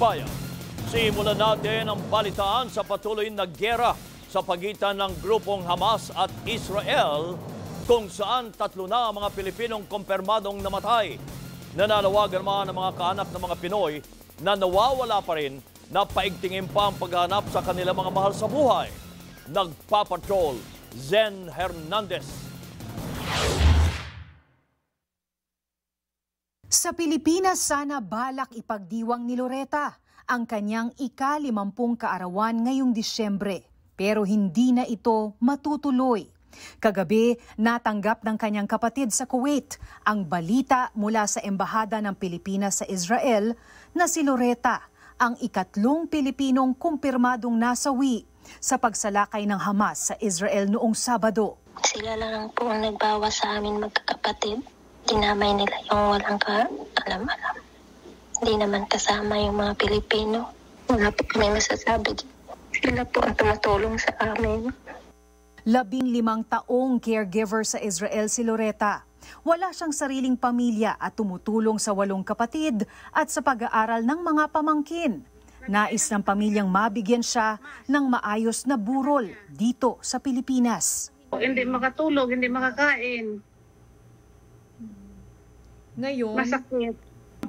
bayan. Simulan natin ang balitaan sa patuloy na gera sa pagitan ng grupong Hamas at Israel kung saan tatlo na ang mga Pilipinong kumpirmadong namatay. Nananawagan naman ng mga kaanak ng mga Pinoy na nawawala pa rin na paigtingin pa ang paghanap sa kanilang mga mahal sa buhay. Nagpapatrol, Zen Hernandez. Sa Pilipinas, sana balak ipagdiwang ni Loreta ang kanyang ika-limampung kaarawan ngayong Disyembre. Pero hindi na ito matutuloy. Kagabi, natanggap ng kanyang kapatid sa Kuwait ang balita mula sa Embahada ng Pilipinas sa Israel na si Loreta ang ikatlong Pilipinong kumpirmadong nasawi sa pagsalakay ng Hamas sa Israel noong Sabado. Sila lang po ang nagbawa sa amin magkakapatid dinamay nila yung walang ka-alam-alam. Hindi naman kasama yung mga Pilipino. Wala po kami masasabi. Sila po ang tumutulong sa amin. Labing limang taong caregiver sa Israel si Loreta. Wala siyang sariling pamilya at tumutulong sa walong kapatid at sa pag-aaral ng mga pamangkin. Nais ng pamilyang mabigyan siya ng maayos na burol dito sa Pilipinas. Hindi makatulog, hindi makakain. Ngayon, Masakit.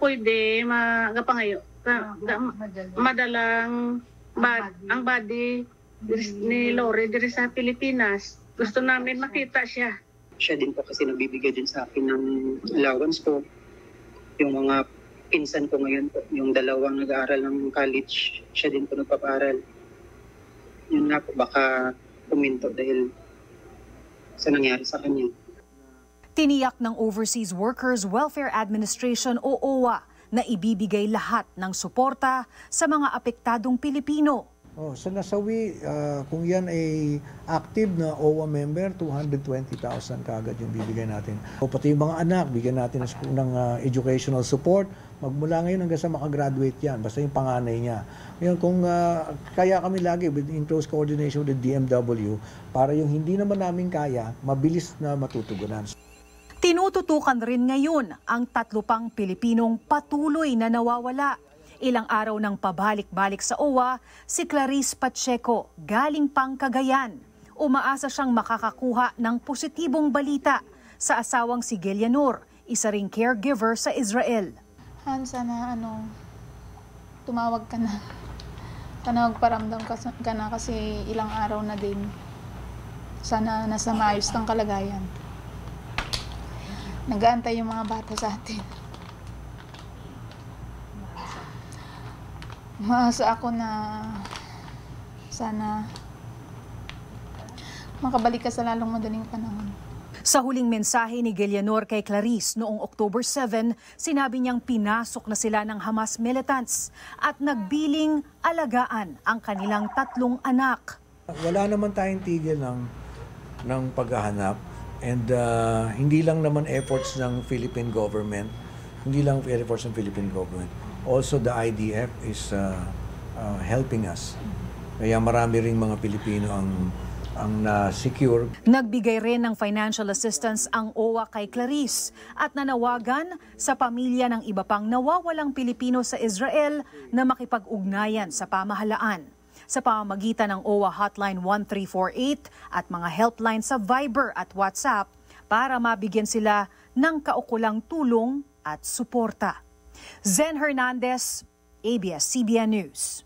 Pwede, magapangayo. Ka, ga- madalang bad, ang body ni Lore diri sa Pilipinas. Gusto namin makita siya. siya din po kasi nagbibigay din sa akin ng allowance ko. Yung mga pinsan ko ngayon po, yung dalawang nag-aaral ng college, siya din po nagpapaaral. Yun nga po, baka puminto dahil sa nangyari sa kanya. Tiniyak ng Overseas Workers Welfare Administration o OWA na ibibigay lahat ng suporta sa mga apektadong Pilipino. Oh, sa nasawi, ah, kung yan ay active na OWA member, 220,000 kagad yung bibigay natin. O pati yung mga anak, bigyan natin ng, ah, educational support. Magmula ngayon hanggang sa makagraduate yan, basta yung panganay niya. Ngayon, kung ah, kaya kami lagi in close coordination with the DMW, para yung hindi naman namin kaya, mabilis na matutugunan. Tinututukan rin ngayon ang tatlo pang Pilipinong patuloy na nawawala. Ilang araw nang pabalik-balik sa OWA, si Clarice Pacheco galing pang Cagayan. Umaasa siyang makakakuha ng positibong balita sa asawang si Gelianor, isa ring caregiver sa Israel. Han, sana ano, tumawag ka na. Sana magparamdam ka, ka na kasi ilang araw na din. Sana nasa maayos kang kalagayan. Nag-aantay yung mga bata sa atin. Maasa ako na sana makabalik ka sa lalong madaling panahon. Sa huling mensahe ni Gelianor kay Clarice noong October 7, sinabi niyang pinasok na sila ng Hamas militants at nagbiling alagaan ang kanilang tatlong anak. Wala naman tayong tigil ng, ng paghahanap and uh, hindi lang naman efforts ng Philippine government, hindi lang efforts ng Philippine government. Also the IDF is uh, uh, helping us. Kaya marami ring mga Pilipino ang ang na-secure. Nagbigay rin ng financial assistance ang OWA kay Clarice at nanawagan sa pamilya ng iba pang nawawalang Pilipino sa Israel na makipag-ugnayan sa pamahalaan. Sa pamamagitan ng OWA Hotline 1348 at mga helpline sa Viber at WhatsApp para mabigyan sila ng kaukulang tulong at suporta. Zen Hernandez, ABS-CBN News.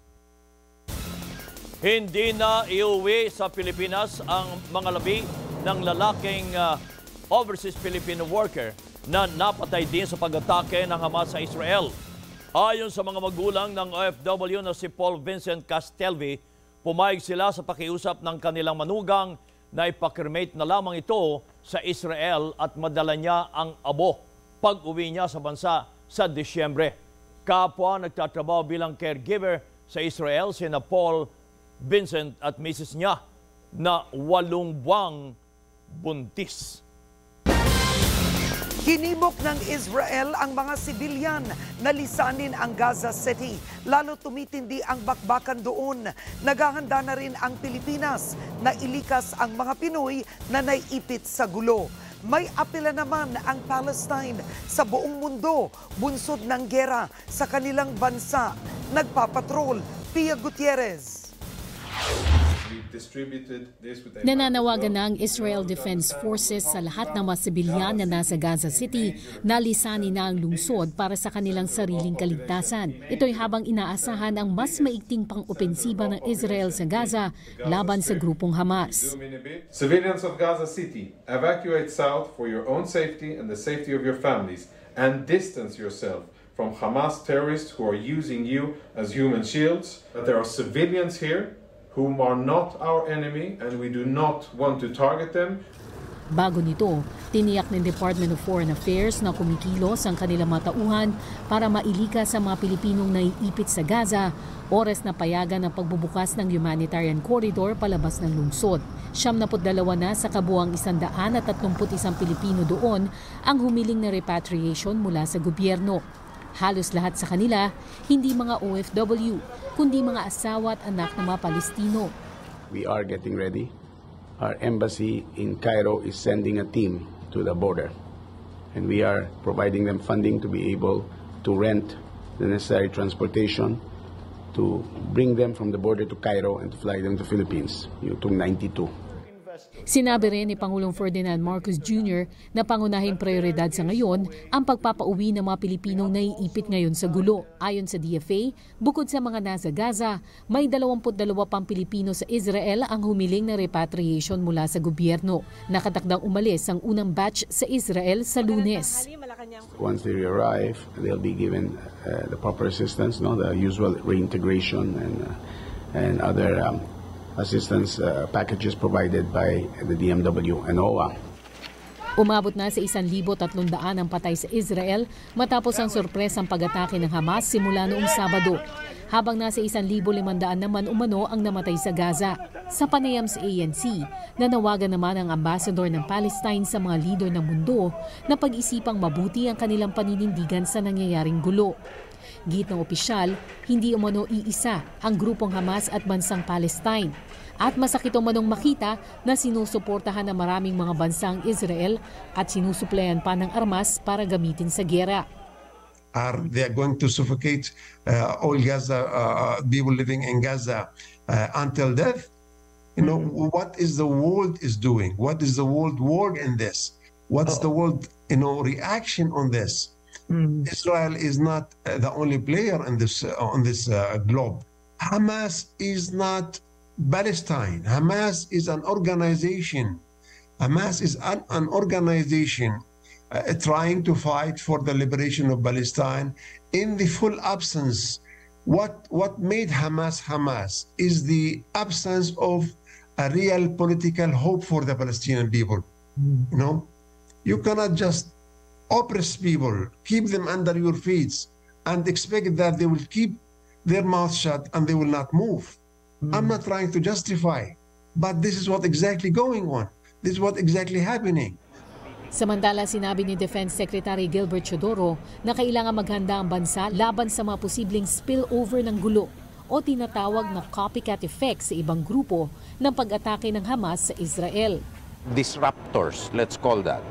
Hindi na iuwi sa Pilipinas ang mga labi ng lalaking ah, overseas Filipino worker na napatay din sa pag-atake ng Hamas sa Israel. Ayon sa mga magulang ng OFW na si Paul Vincent Castelvi, pumayag sila sa pakiusap ng kanilang manugang na ipakirmate na lamang ito sa Israel at madala niya ang abo pag uwi niya sa bansa sa Disyembre. Kapwa nagtatrabaho bilang caregiver sa Israel, sina Paul Vincent at Mrs. niya na walong buwang buntis. Hinimok ng Israel ang mga sibilyan na lisanin ang Gaza City. Lalo tumitindi ang bakbakan doon. Naghahanda na rin ang Pilipinas na ilikas ang mga Pinoy na naiipit sa gulo. May apela naman ang Palestine sa buong mundo, bunsod ng gera sa kanilang bansa. Nagpapatrol, Pia Gutierrez. Nananawagan na ang Israel Defense Forces sa lahat ng mga sibilyan na nasa Gaza City na lisanin na ang lungsod para sa kanilang sariling kaligtasan. Ito'y habang inaasahan ang mas maigting pang-opensiba ng Israel sa Gaza laban sa grupong Hamas. Civilians of Gaza City, evacuate south for your own safety and the safety of your families and distance yourself from Hamas terrorists who are using you as human shields. That there are civilians here whom are not our enemy and we do not want to target them. Bago nito, tiniyak ng Department of Foreign Affairs na kumikilos ang kanilang matauhan para mailika sa mga Pilipinong naiipit sa Gaza, oras na payagan ang pagbubukas ng humanitarian corridor palabas ng lungsod. Siyam na dalawa na sa kabuang isandaan at 31 Pilipino doon ang humiling na repatriation mula sa gobyerno. Halos lahat sa kanila, hindi mga OFW, kundi mga asawa at anak ng mga Palestino. We are getting ready. Our embassy in Cairo is sending a team to the border. And we are providing them funding to be able to rent the necessary transportation to bring them from the border to Cairo and to fly them to Philippines, yung 92. Sinabi rin ni Pangulong Ferdinand Marcos Jr. na pangunahing prioridad sa ngayon ang pagpapauwi ng mga Pilipinong naiipit ngayon sa gulo. Ayon sa DFA, bukod sa mga nasa Gaza, may 22 pang Pilipino sa Israel ang humiling na repatriation mula sa gobyerno. Nakatakdang umalis ang unang batch sa Israel sa lunes. Once they arrive, they'll be given uh, the proper assistance, no, the usual reintegration and, uh, and other um, assistance uh, packages provided by the DMW and OWA. Umabot na sa 1,300 ang patay sa Israel matapos ang sorpresang pag-atake ng Hamas simula noong Sabado. Habang nasa 1,500 naman umano ang namatay sa Gaza. Sa panayam sa ANC, nanawagan naman ang ambassador ng Palestine sa mga leader ng mundo na pag-isipang mabuti ang kanilang paninindigan sa nangyayaring gulo. Git ng opisyal, hindi umano iisa ang grupong Hamas at bansang Palestine. At masakit umanong makita na sinusuportahan ng maraming mga bansang Israel at sinusuplayan pa ng armas para gamitin sa gera. Are they going to suffocate uh, all Gaza uh, people living in Gaza uh, until death? You know what is the world is doing? What is the world war in this? What's the world you know reaction on this? Israel is not uh, the only player in this uh, on this uh, globe. Hamas is not Palestine. Hamas is an organization. Hamas is an, an organization uh, trying to fight for the liberation of Palestine in the full absence. What what made Hamas Hamas is the absence of a real political hope for the Palestinian people. You know, you cannot just oppress people, keep them under your feet, and expect that they will keep their mouth shut and they will not move. I'm not trying to justify, but this is what exactly going on. This is what exactly happening. Samantala, sinabi ni Defense Secretary Gilbert Chodoro na kailangan maghanda ang bansa laban sa mga posibleng spillover ng gulo o tinatawag na copycat effect sa ibang grupo ng pag-atake ng Hamas sa Israel. Disruptors, let's call that.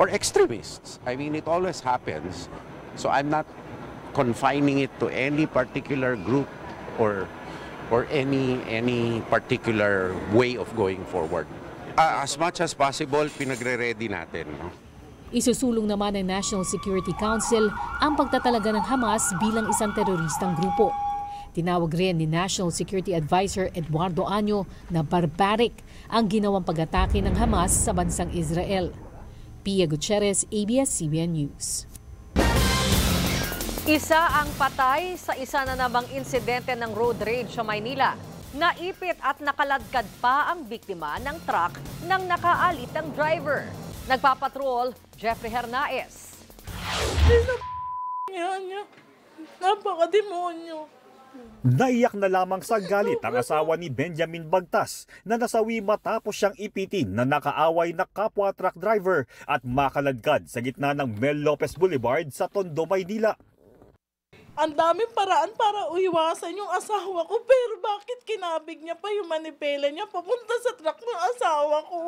Or extremists. I mean, it always happens. So I'm not confining it to any particular group or or any any particular way of going forward. Uh, as much as possible, pinagre-ready natin. No? Isusulong naman ng National Security Council ang pagtatalaga ng Hamas bilang isang teroristang grupo. Tinawag rin ni National Security Advisor Eduardo Año na barbaric ang ginawang pag-atake ng Hamas sa bansang Israel. Pia Gutierrez, ABS-CBN News. Isa ang patay sa isa na namang insidente ng road rage sa Maynila. Naipit at nakaladkad pa ang biktima ng truck ng nakaalitang driver. Nagpapatrol, Jeffrey Hernaez. Yan niya. Napaka-demonyo. Naiyak na lamang sa galit ang asawa ni Benjamin Bagtas na nasawi matapos siyang ipitin na nakaaway na kapwa truck driver at makaladkad sa gitna ng Mel Lopez Boulevard sa Tondo, Maynila. Ang daming paraan para uiwasan yung asawa ko pero bakit kinabig niya pa yung manipela niya papunta sa truck ng asawa ko?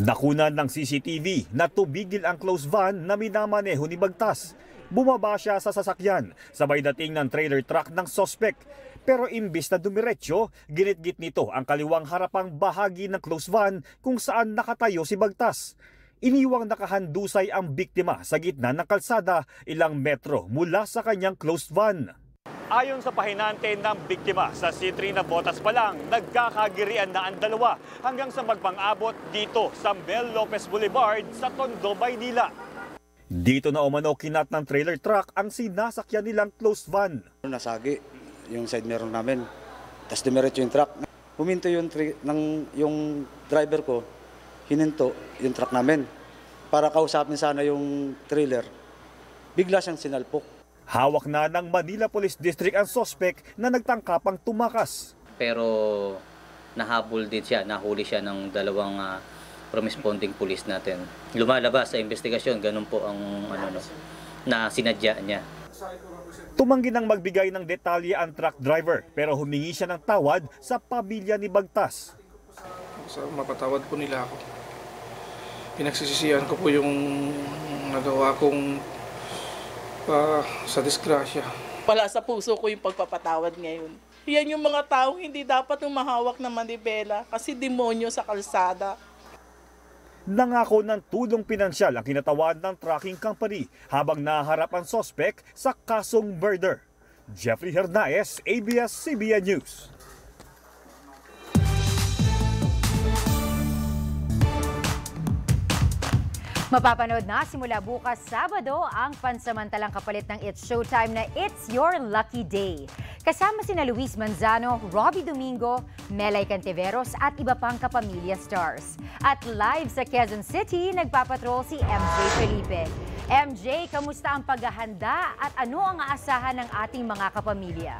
Nakunan ng CCTV na tubigil ang close van na minamaneho ni Bagtas. Bumaba siya sa sasakyan, sabay dating ng trailer truck ng sospek. Pero imbis na dumiretso, ginitgit nito ang kaliwang harapang bahagi ng close van kung saan nakatayo si Bagtas. Iniwang nakahandusay ang biktima sa gitna ng kalsada ilang metro mula sa kanyang closed van. Ayon sa pahinante ng biktima, sa C3 na botas pa lang, nagkakagirian na ang dalawa hanggang sa magpang-abot dito sa Mel Lopez Boulevard sa Tondo, Maynila. Dito na umano kinat ng trailer truck ang sinasakyan nilang closed van. Nasagi yung side mirror namin. Tapos dumiretso yung truck. Huminto yung, tri- ng, yung driver ko, hininto yung truck namin. Para kausapin sana yung trailer. Bigla siyang sinalpok. Hawak na ng Manila Police District ang sospek na nagtangkapang tumakas. pero nahabol din siya, nahuli siya ng dalawang uh, responding police natin. Lumalabas sa investigasyon, ganun po ang ano no, na sinadya niya. Tumanggi nang magbigay ng detalye ang truck driver pero humingi siya ng tawad sa pamilya ni Bagtas. So, mapatawad po nila ako. Pinagsisisihan ko po yung nagawa kong ah, sa disgrasya. Wala sa puso ko yung pagpapatawad ngayon. Yan yung mga taong hindi dapat umahawak ng manibela kasi demonyo sa kalsada. Nangako ng tulong pinansyal ang kinatawan ng trucking company habang naharap ang sospek sa kasong murder. Jeffrey Hernaez, ABS-CBN News. Mapapanood na simula bukas Sabado ang pansamantalang kapalit ng It's Showtime na It's Your Lucky Day. Kasama sina Luis Manzano, Robbie Domingo, Melay Cantiveros at iba pang kapamilya stars. At live sa Quezon City, nagpapatrol si MJ Felipe. MJ, kamusta ang paghahanda at ano ang aasahan ng ating mga kapamilya?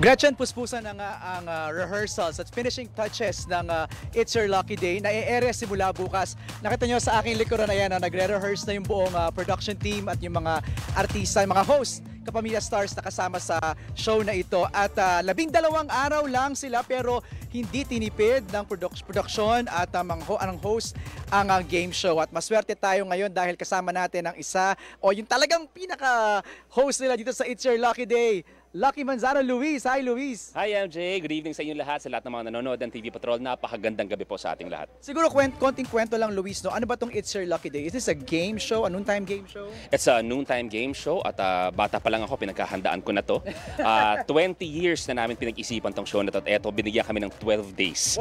Gretchen, puspusan ang, ah, ang ah, rehearsals at finishing touches ng ah, It's Your Lucky Day na i-ere simula bukas. Nakita nyo sa aking likuran na yan na nagre-rehearse na yung buong ah, production team at yung mga artista, yung mga host, kapamilya stars na kasama sa show na ito. At ah, labing dalawang araw lang sila pero hindi tinipid ng produk- production at ang mga ho- ang host ang ah, game show. At maswerte tayo ngayon dahil kasama natin ang isa o yung talagang pinaka-host nila dito sa It's Your Lucky Day. Lucky Manzano Luis. Hi Luis. Hi MJ, good evening sa inyo lahat, sa lahat ng mga nanonood ng TV Patrol. Napakagandang gabi po sa ating lahat. Siguro kwent, konting kwento lang Luis, no? Ano ba tong It's Your Lucky Day? Is this a game show? A noontime game show? It's a noontime game show at ah, bata pa lang ako, pinagkahandaan ko na to. Ah, 20 years na namin pinag-isipan tong show na to at eto, binigyan kami ng 12 days.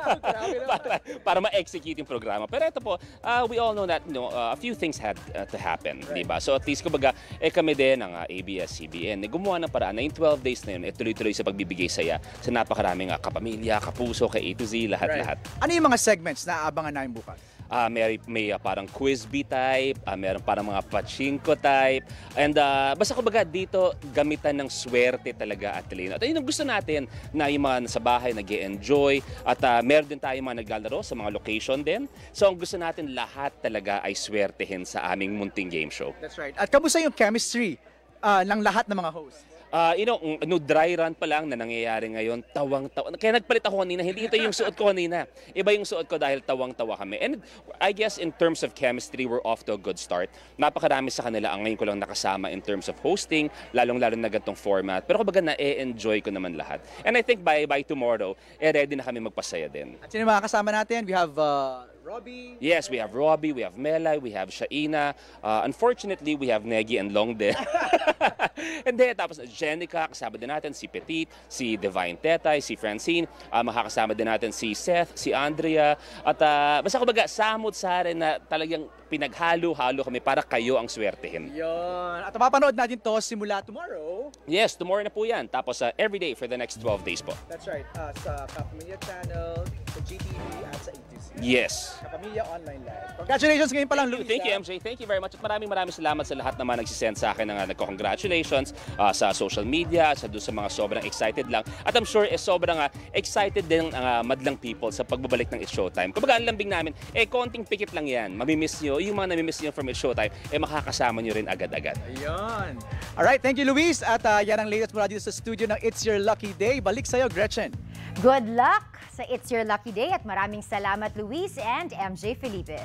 para, para ma-execute yung programa. Pero ito po, ah, we all know that you know, ah, a few things had ah, to happen, di ba? So at least kumbaga, eh kami din ng ah, ABS-CBN, eh, gumawa ng paraan na yung 12 days na yun, eh, tuloy-tuloy sa pagbibigay saya sa napakaraming ah, kapamilya, kapuso, kay A to Z, lahat-lahat. Ano yung mga segments na aabangan namin bukas? Ah, may may ah, parang quiz bee type, ah, meron parang mga pachinko type. And ah, basta kumbaga dito gamitan ng swerte talaga at. At yun ang gusto natin na yung mga nasa bahay nag enjoy at ah, meron din tayo mga naglalaro sa mga location din. So ang gusto natin lahat talaga ay swertehin sa aming munting game show. That's right. At kamusta yung chemistry ah, ng lahat ng mga hosts? Ah, you know, mm, no dry run pa lang na nangyayari ngayon, tawang-tawa. Kaya nagpalit ako kanina, hindi ito yung suot ko kanina. Iba yung suot ko dahil tawang-tawa kami. And I guess in terms of chemistry, we're off to a good start. Napakarami sa kanila ang ngayon ko lang nakasama in terms of hosting, lalong-lalo na gantong format. Pero kumbaga na-enjoy ko naman lahat. And I think by by tomorrow, eh ready na kami magpasaya din. At sino mga kasama natin? We have uh, Robbie. Yes, we have Robbie, we have Melay, we have Shaina. Uh, unfortunately, we have Negi and Longde. and then, tapos Jenica, kasama din natin si Petit, si Divine Tetay, si Francine. Uh, makakasama din natin si Seth, si Andrea. At uh, basta kumbaga, samot sa rin na talagang pinaghalo-halo kami para kayo ang swertehin. Yun. At mapapanood natin to simula tomorrow. Yes, tomorrow na po yan. Tapos uh, every day for the next 12 days po. That's right. Uh, sa Kapamilya Channel, GTV at sa ATC. Yes. Sa Camilla Online Live. Congratulations ngayon pa lang, Luis. Thank you, MJ. Thank you very much. At maraming maraming salamat sa lahat naman nagsisend sa akin ng uh, nagko-congratulations uh, sa social media, sa doon sa mga sobrang excited lang. At I'm sure eh, sobrang uh, excited din ang uh, madlang people sa pagbabalik ng It's Showtime. Kumbaga, ang lambing namin, eh, konting pikit lang yan. Mamimiss nyo. Yung mga namimiss nyo from It's Showtime, eh, makakasama nyo rin agad-agad. Ayun. Alright, thank you, Luis. At uh, yan ang latest mula dito sa studio ng It's Your Lucky Day. Balik sa'yo, Gretchen. Good luck sa It's Your Lucky Day at maraming salamat Luis and MJ Felipe.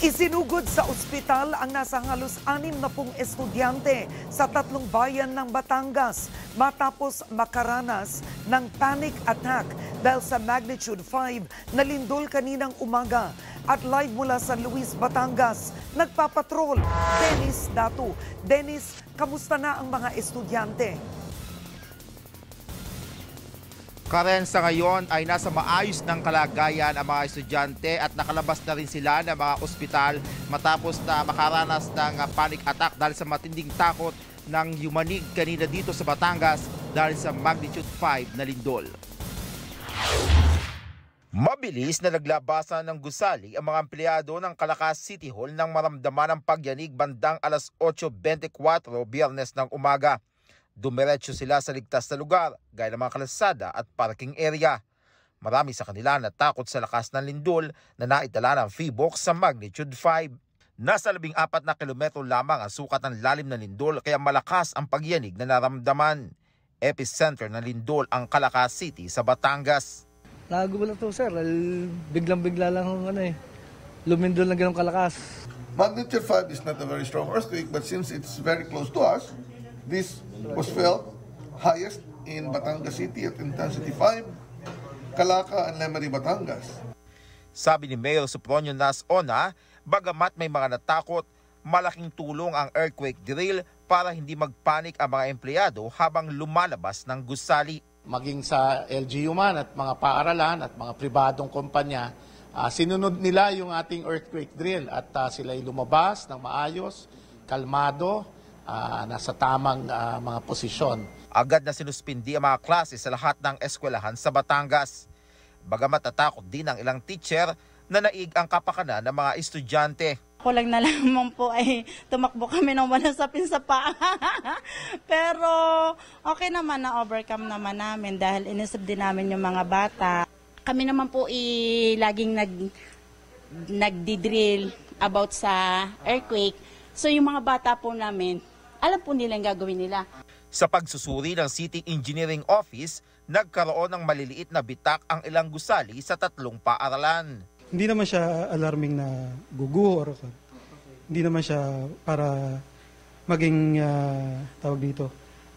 Isinugod sa ospital ang nasa halos anim na pong estudyante sa tatlong bayan ng Batangas matapos makaranas ng panic attack dahil sa magnitude 5 na lindol kaninang umaga. At live mula San Luis, Batangas, nagpapatrol, Dennis Datu. Dennis, kamusta na ang mga estudyante? Karen, sa ngayon ay nasa maayos ng kalagayan ang mga estudyante at nakalabas na rin sila ng mga ospital matapos na makaranas ng panic attack dahil sa matinding takot ng yumanig kanina dito sa Batangas dahil sa magnitude 5 na lindol. Mabilis na naglabasan ng gusali ang mga empleyado ng Calaca City Hall nang maramdaman ang pagyanig bandang alas 8.24 biyernes ng umaga. Dumiretso sila sa ligtas na lugar gaya ng mga kalasada at parking area. Marami sa kanila natakot sa lakas ng lindol na naitala ng Feebox sa magnitude 5. Nasa labing apat na kilometro lamang ang sukat ng lalim ng lindol kaya malakas ang pagyanig na naramdaman. Epicenter ng lindol ang Calaca City sa Batangas. Nagugulat to sir, biglang-bigla lang ang ano eh. Lumindol na ganun kalakas. Magnitude 5 is not a very strong earthquake, but since it's very close to us, this was felt highest in Batangas City at intensity 5, Calaca and Lemery, Batangas. Sabi ni Mayor Supronio Nas Ona, bagamat may mga natakot, malaking tulong ang earthquake drill para hindi magpanik ang mga empleyado habang lumalabas ng gusali. maging sa LGU man at mga paaralan at mga pribadong kumpanya, ah, sinunod nila yung ating earthquake drill at ah, sila ay lumabas ng maayos, kalmado, ah, nasa tamang ah, mga posisyon. Agad na sinuspindi ang mga klase sa lahat ng eskwelahan sa Batangas. Bagamat natakot din ang ilang teacher na naig ang kapakanan ng mga estudyante. Ako lang na lamang po ay tumakbo kami ng walang sapin sa paa. Pero okay naman na overcome naman namin dahil inisip din namin yung mga bata. Kami naman po i laging nag nagdi-drill about sa earthquake. So yung mga bata po namin, alam po nila yung gagawin nila. Sa pagsusuri ng City Engineering Office, nagkaroon ng maliliit na bitak ang ilang gusali sa tatlong paaralan. Hindi naman siya alarming na guguho or hindi naman siya para maging ah, tawag dito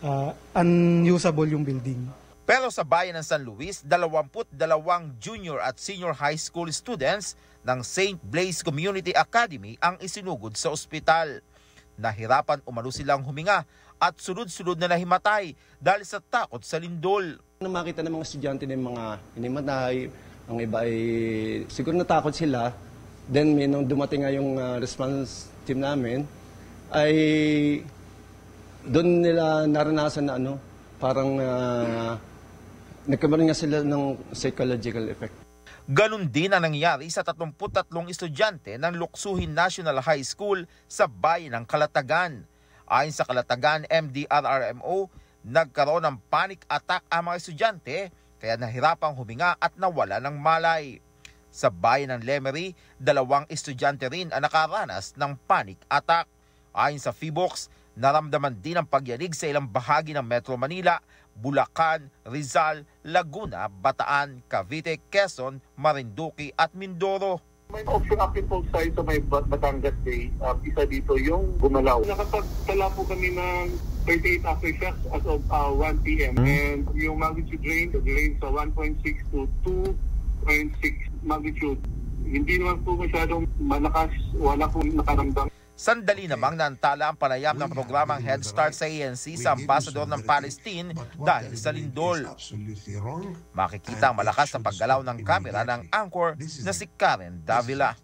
ah, unusable yung building. Pero sa bayan ng San Luis, 22 junior at senior high school students ng St. Blaise Community Academy ang isinugod sa ospital. Nahirapan umano silang huminga at sunod-sunod na nahimatay dahil sa takot sa lindol. Nang makita ng mga estudyante ng mga inimatay, ang iba ay siguro natakot sila. Then may nung dumating nga yung ah, response team namin, ay doon nila naranasan na ano, parang uh, nagkaroon nga sila ng psychological effect. Ganon din ang nangyari sa 33 estudyante ng Luksuhin National High School sa bayan ng Kalatagan. Ayon sa Kalatagan MDRRMO, nagkaroon ng panic attack ang mga estudyante kaya nahirapang huminga at nawala ng malay. Sa bayan ng Lemery, dalawang estudyante rin ang nakaranas ng panic attack. Ayon sa Feebox, naramdaman din ang pagyanig sa ilang bahagi ng Metro Manila, Bulacan, Rizal, Laguna, Bataan, Cavite, Quezon, Marinduque at Mindoro. May option occupied side sa may Bat- Batangas Bay. Um, isa dito yung gumalaw. Nakapagtala po kami ng 38 aftershocks as of uh, 1 p.m. And yung magnitude range, range sa 1.6 to 2.6 magnitude. Hindi naman po masyadong malakas, wala pong nakaramdam. Sandali namang naantala ang panayam ng programang Head Start sa ANC sa ambasador ng Palestine dahil sa lindol. Makikita ang malakas na paggalaw ng kamera ng anchor na si Karen Davila.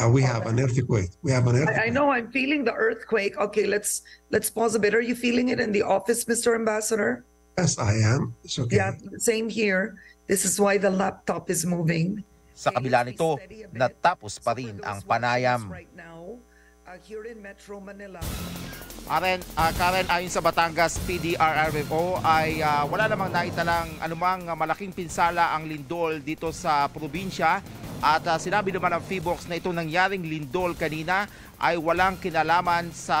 Uh, we have an earthquake. We have an earthquake. I, I know I'm feeling the earthquake. Okay, let's let's pause a bit. Are you feeling it in the office, Mr. Ambassador? Yes, I am. It's okay. Yeah, same here. This is why the laptop is moving. Sa kabila nito, natapos pa rin ang panayam. Uh, here in Metro Manila. Karen, ah, Karen, ayon sa Batangas PDRRMO ay ah, wala namang naitalang anumang malaking pinsala ang lindol dito sa probinsya at ah, sinabi naman ng FIBOX na itong nangyaring lindol kanina ay walang kinalaman sa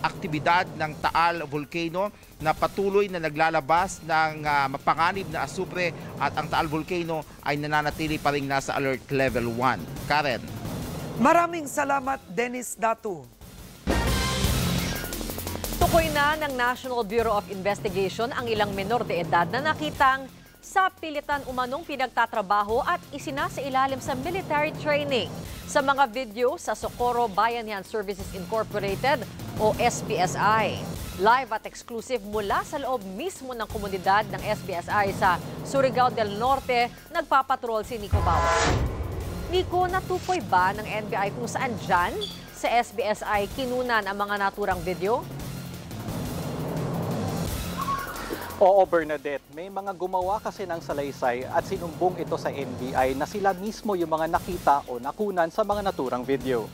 aktibidad ng Taal Volcano na patuloy na naglalabas ng ah, mapanganib na asupre at ang Taal Volcano ay nananatili pa rin nasa alert level 1. Karen. Maraming salamat, Dennis Datu. Tukoy na ng National Bureau of Investigation ang ilang menor de edad na nakitang sa pilitan umanong pinagtatrabaho at isinasa ilalim sa military training. Sa mga video sa Socorro Bayanihan Services Incorporated o SBSI. Live at exclusive mula sa loob mismo ng komunidad ng SBSI sa Surigao del Norte, nagpapatrol si Nico Bauer. Nico, natukoy ba ng NBI kung saan dyan sa SBSI kinunan ang mga naturang video? Oo, Bernadette. May mga gumawa kasi ng salaysay at sinumbong ito sa NBI na sila mismo yung mga nakita o nakunan sa mga naturang video.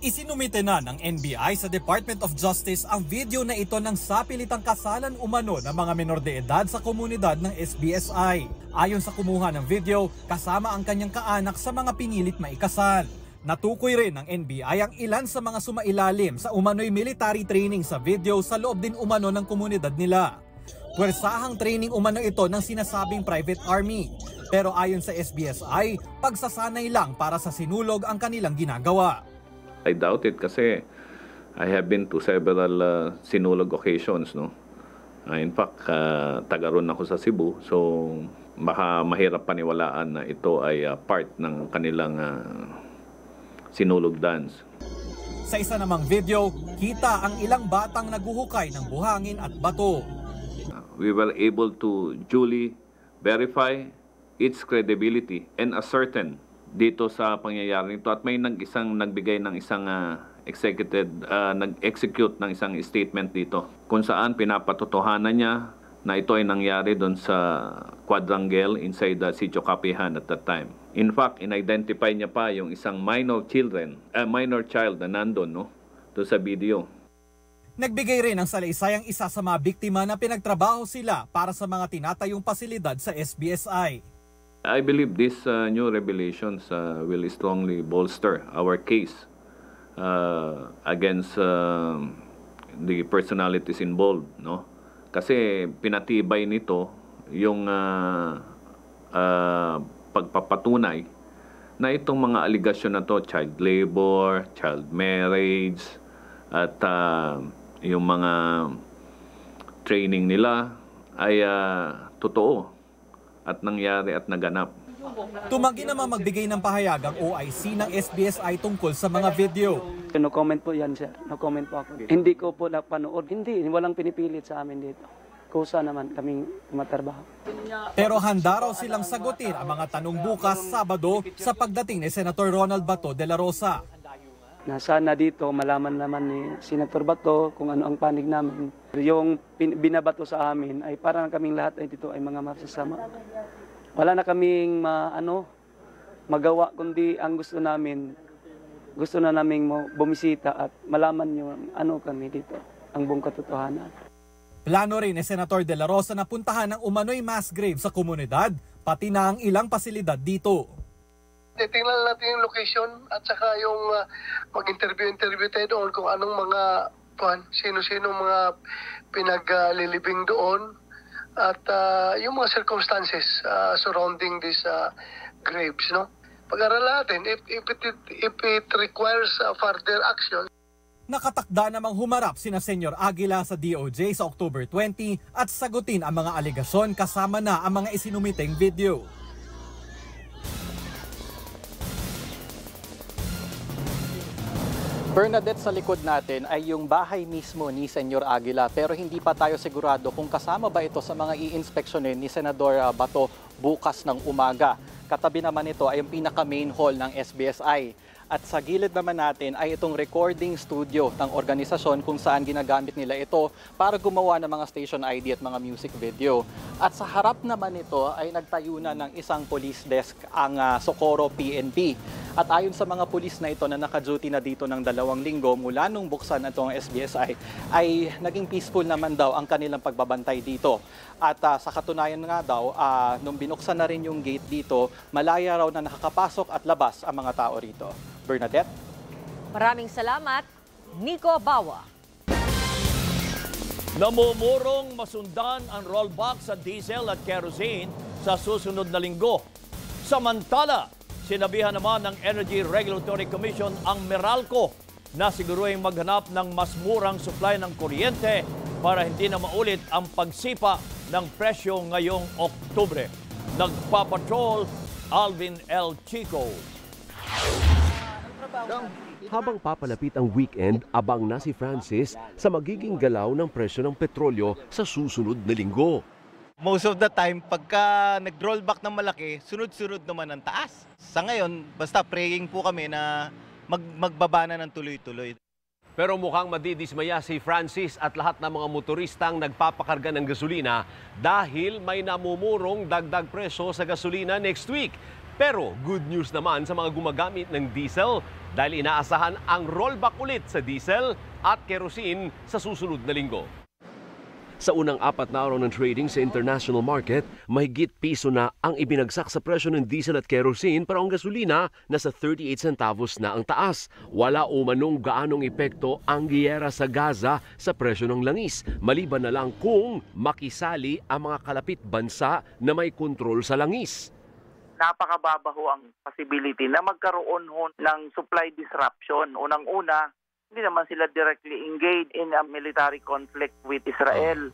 Isinumite na ng NBI sa Department of Justice ang video na ito ng sapilitang kasalan umano ng mga menor de edad sa komunidad ng SBSI. Ayon sa kumuha ng video, kasama ang kanyang kaanak sa mga pinilit maikasal. Natukoy rin ng NBI ang ilan sa mga sumailalim sa umano'y military training sa video sa loob din umano ng komunidad nila. Pwersahang training umano ito ng sinasabing private army. Pero ayon sa SBSI, pagsasanay lang para sa sinulog ang kanilang ginagawa. I doubt it kasi I have been to several uh, sinulog occasions, no? Uh, in fact, uh, taga ron ako sa Cebu, so baka mahirap paniwalaan na ito ay uh, part ng kanilang uh, sinulog dance. Sa isa namang video, kita ang ilang batang naguhukay ng buhangin at bato. We were able to duly verify its credibility and ascertain dito sa pangyayari nito at may nag isang nagbigay ng isang uh, executed uh, nag-execute ng isang statement dito kung saan pinapatotohanan niya na ito ay nangyari doon sa quadrangle inside the Sitio Kapihan at that time. In fact, in-identify niya pa yung isang minor children, uh, minor child na nandun, no? Doon sa video. Nagbigay rin ng salaysay ang isa sa mga biktima na pinagtrabaho sila para sa mga tinatayong pasilidad sa SBSI. I believe these uh, new revelations uh, will strongly bolster our case uh, against uh, the personalities involved, no? Kasi pinatibay nito yung uh, uh, pagpapatunay na itong mga aligasyon na to, child labor, child marriage, at uh, yung mga training nila ay uh, totoo at nangyari at naganap. Tumanggi naman magbigay ng pahayag ang OIC ng SBSI tungkol sa mga video. No comment po yan, sir. No comment po ako. Hindi ko po napanood. Hindi, walang pinipilit sa amin dito. Kusa naman kaming tumatrabaho. Pero handa raw silang sagutin ang mga tanong bukas Sabado sa pagdating ni Senator Ronald Bato de la Rosa. Na sana dito malaman naman ni Senator Bato kung ano ang panig namin. Yung binabato sa amin ay para kaming lahat ay dito ay mga masasama. Wala na kaming ma, ano, magawa kundi ang gusto namin gusto na naming bumisita at malaman nyo ano kami dito, ang buong katotohanan. Plano rin ni Senator De La Rosa na puntahan ang umano'y mass grave sa komunidad, pati na ang ilang pasilidad dito. Titingnan natin yung location at saka yung uh, mag-interview-interview tayo doon kung anong mga sino-sino mga pinaglilibing doon at uh, yung mga circumstances uh, surrounding these uh, graves, no? Pag-aralan natin if, if, it, if it requires uh, further action. Nakatakda namang humarap sina Senyor Aguila sa DOJ sa October 20 at sagutin ang mga aligasyon kasama na ang mga isinumiteng video. Bernadette sa likod natin ay yung bahay mismo ni Senyor Aguila pero hindi pa tayo sigurado kung kasama ba ito sa mga i-inspeksyonin ni Senador ah, Bato bukas ng umaga. Katabi naman ito ay yung pinaka main hall ng SBSI. At sa gilid naman natin ay itong recording studio ng organisasyon kung saan ginagamit nila ito para gumawa ng mga station ID at mga music video. At sa harap naman nito ay nagtayo na ng isang police desk ang ah, Socorro PNP. At ayon sa mga pulis na ito na naka-duty na dito ng dalawang linggo mula nung buksan itong SBSI, ay naging peaceful naman daw ang kanilang pagbabantay dito. At ah, sa katunayan nga daw, ah, nung binuksan na rin yung gate dito, malaya raw na nakakapasok at labas ang mga tao rito. Bernadette? Maraming salamat, Nico Bawa. Namumurong masundan ang rollback sa diesel at kerosene sa susunod na linggo. Samantala, sinabihan naman ng Energy Regulatory Commission ang Meralco na siguruhin maghanap ng mas murang supply ng kuryente para hindi na maulit ang pagsipa ng presyo ngayong Oktubre. Nagpapatrol Alvin L. Chico. Habang papalapit ang weekend, abang na si Francis sa magiging galaw ng presyo ng petrolyo sa susunod na linggo. Most of the time, pagka nag-rollback ng malaki, sunod-sunod naman ang taas. Sa ngayon, basta praying po kami na mag magbaba na ng tuloy-tuloy. Pero mukhang madidismaya si Francis at lahat ng mga motoristang nagpapakarga ng gasolina dahil may namumurong dagdag presyo sa gasolina next week. Pero good news naman sa mga gumagamit ng diesel dahil inaasahan ang rollback ulit sa diesel at kerosene sa susunod na linggo. Sa unang apat na araw ng trading sa international market, mahigit piso na ang ibinagsak sa presyo ng diesel at kerosene para ang gasolina nasa 38 centavos na ang taas. Wala umanong gaanong epekto ang giyera sa Gaza sa presyo ng langis, maliban na lang kung makisali ang mga kalapit bansa na may kontrol sa langis. napakababa ho ang possibility na magkaroon ho ng supply disruption. Unang-una, hindi naman sila directly engaged in a military conflict with Israel.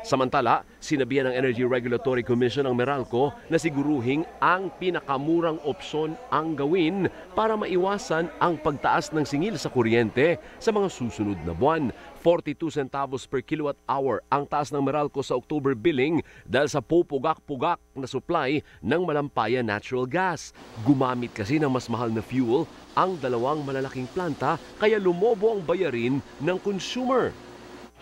Samantala, sinabihan ng Energy Regulatory Commission ng Meralco na siguruhing ang pinakamurang opsyon ang gawin para maiwasan ang pagtaas ng singil sa kuryente sa mga susunod na buwan. 42 centavos per kilowatt hour ang taas ng Meralco sa October billing dahil sa pupugak-pugak na supply ng malampaya natural gas. Gumamit kasi ng mas mahal na fuel ang dalawang malalaking planta kaya lumobo ang bayarin ng consumer.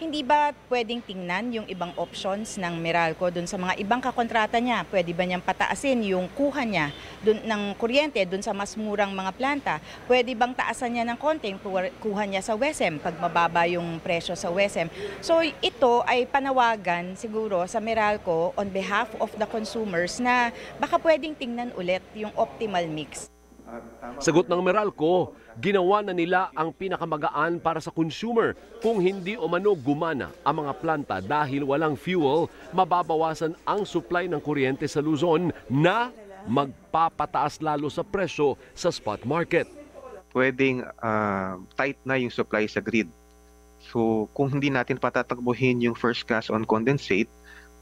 Hindi ba pwedeng tingnan yung ibang options ng Meralco dun sa mga ibang kakontrata niya? Pwede ba niyang pataasin yung kuha niya dun, ng kuryente dun sa mas murang mga planta? Pwede bang taasan niya ng konting kuha niya sa WESM pag mababa yung presyo sa WESM? So ito ay panawagan siguro sa Meralco on behalf of the consumers na baka pwedeng tingnan ulit yung optimal mix. Sagot ng Meralco, ginawa na nila ang pinakamagaan para sa consumer. Kung hindi o mano gumana ang mga planta dahil walang fuel, mababawasan ang supply ng kuryente sa Luzon na magpapataas lalo sa presyo sa spot market. pwedeng ah, tight na yung supply sa grid. So kung hindi natin patatakbuhin yung first gas on condensate,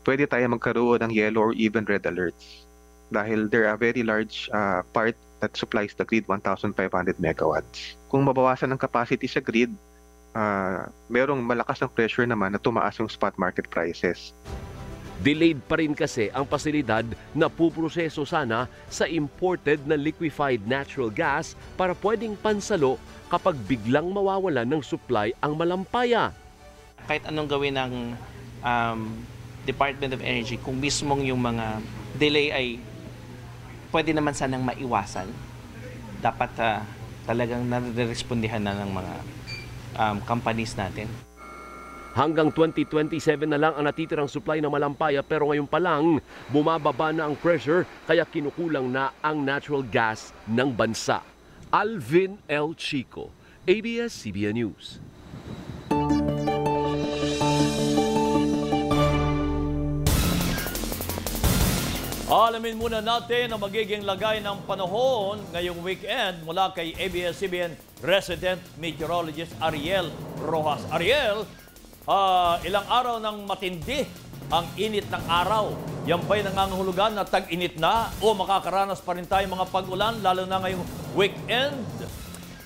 pwede tayo magkaroon ng yellow or even red alerts. Dahil they're a very large ah, part that supplies the grid 1,500 megawatts. Kung mabawasan ng capacity sa grid, ah, merong malakas ng pressure naman na tumaas yung spot market prices. Delayed pa rin kasi ang pasilidad na puproseso sana sa imported na liquefied natural gas para pwedeng pansalo kapag biglang mawawalan ng supply ang malampaya. kahit anong gawin ng um, Department of Energy, kung mismong yung mga delay ay pwede naman sanang maiwasan, dapat ah, talagang nare-respondihan na ng mga um, companies natin. Hanggang 2027 na lang ang natitirang supply ng malampaya pero ngayon pa lang bumababa na ang pressure kaya kinukulang na ang natural gas ng bansa. Alvin L. Chico, ABS-CBN News. Alamin muna natin ang magiging lagay ng panahon ngayong weekend mula kay ABS-CBN resident meteorologist Ariel Rojas. Ariel, ah, ilang araw ng matindi ang init ng araw. Yan ba'y nangangahulugan na tag-init na o makakaranas pa rin tayo mga pag-ulan lalo na ngayong weekend?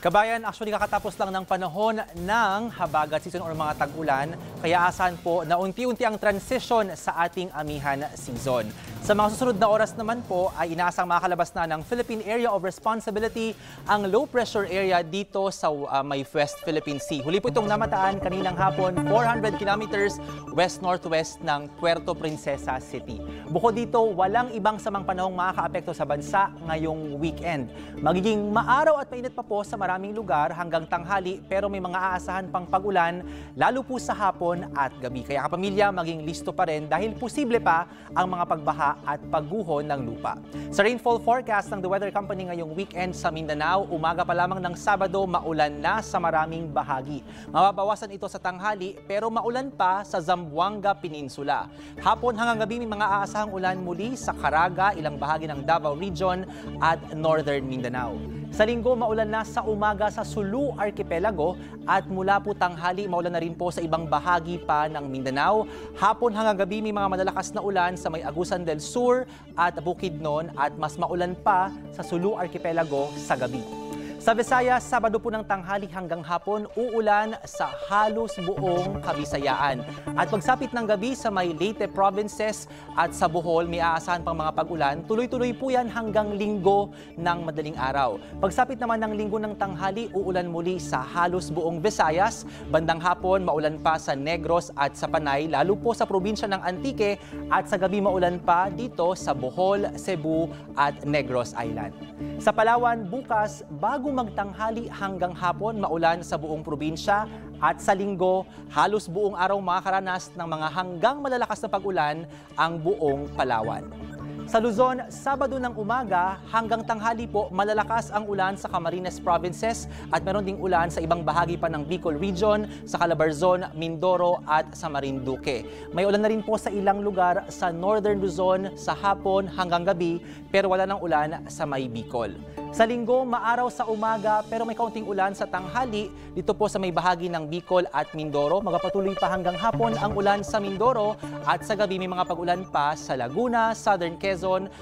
Kabayan, actually kakatapos lang ng panahon ng habagat season or mga tag-ulan, kaya asahan po na unti-unti ang transition sa ating amihan season. Sa mga susunod na oras naman po ay inaasang makalabas na ng Philippine Area of Responsibility ang low pressure area dito sa uh, may West Philippine Sea. Huli po itong namataan kaninang hapon 400 kilometers west-northwest ng Puerto Princesa City. Bukod dito, walang ibang samang panahong makakaapekto sa bansa ngayong weekend. Magiging maaraw at mainit pa po sa maraming lugar hanggang tanghali pero may mga aasahan pang pagulan lalo po sa hapon at gabi. Kaya kapamilya, maging listo pa rin dahil posible pa ang mga pagbaha at pagguho ng lupa. Sa rainfall forecast ng The Weather Company ngayong weekend sa Mindanao, umaga pa lamang ng Sabado, maulan na sa maraming bahagi. Mababawasan ito sa tanghali pero maulan pa sa Zamboanga Peninsula. Hapon hanggang gabi may mga aasahang ulan muli sa Caraga, ilang bahagi ng Davao Region at Northern Mindanao. Sa linggo, maulan na sa umaga sa Sulu Archipelago at mula po tanghali, maulan na rin po sa ibang bahagi pa ng Mindanao. Hapon hanggang gabi, may mga malalakas na ulan sa may Agusan del Sur at Bukidnon at mas maulan pa sa Sulu Archipelago sa gabi. Sa Visayas, Sabado po ng tanghali hanggang hapon, uulan sa halos buong Kabisayaan. At pagsapit ng gabi sa may Leyte provinces at sa Bohol, may aasahan pang mga pag-ulan. Tuloy-tuloy po yan hanggang linggo ng madaling araw. Pagsapit naman ng linggo ng tanghali, uulan muli sa halos buong Visayas. Bandang hapon, maulan pa sa Negros at sa Panay, lalo po sa probinsya ng Antique at sa gabi maulan pa dito sa Bohol, Cebu at Negros Island. Sa Palawan, bukas, bago magtanghali hanggang hapon, maulan sa buong probinsya at sa linggo, halos buong araw makakaranas ng mga hanggang malalakas na pag-ulan ang buong Palawan. Sa Luzon, Sabado ng umaga hanggang tanghali po malalakas ang ulan sa Camarines Provinces at meron ding ulan sa ibang bahagi pa ng Bicol Region, sa Calabarzon, Mindoro at sa Marinduque. May ulan na rin po sa ilang lugar sa Northern Luzon sa hapon hanggang gabi pero wala ng ulan sa may Bicol. Sa linggo, maaraw sa umaga pero may kaunting ulan sa tanghali dito po sa may bahagi ng Bicol at Mindoro. Magpatuloy pa hanggang hapon ang ulan sa Mindoro at sa gabi may mga pag-ulan pa sa Laguna, Southern Quezon,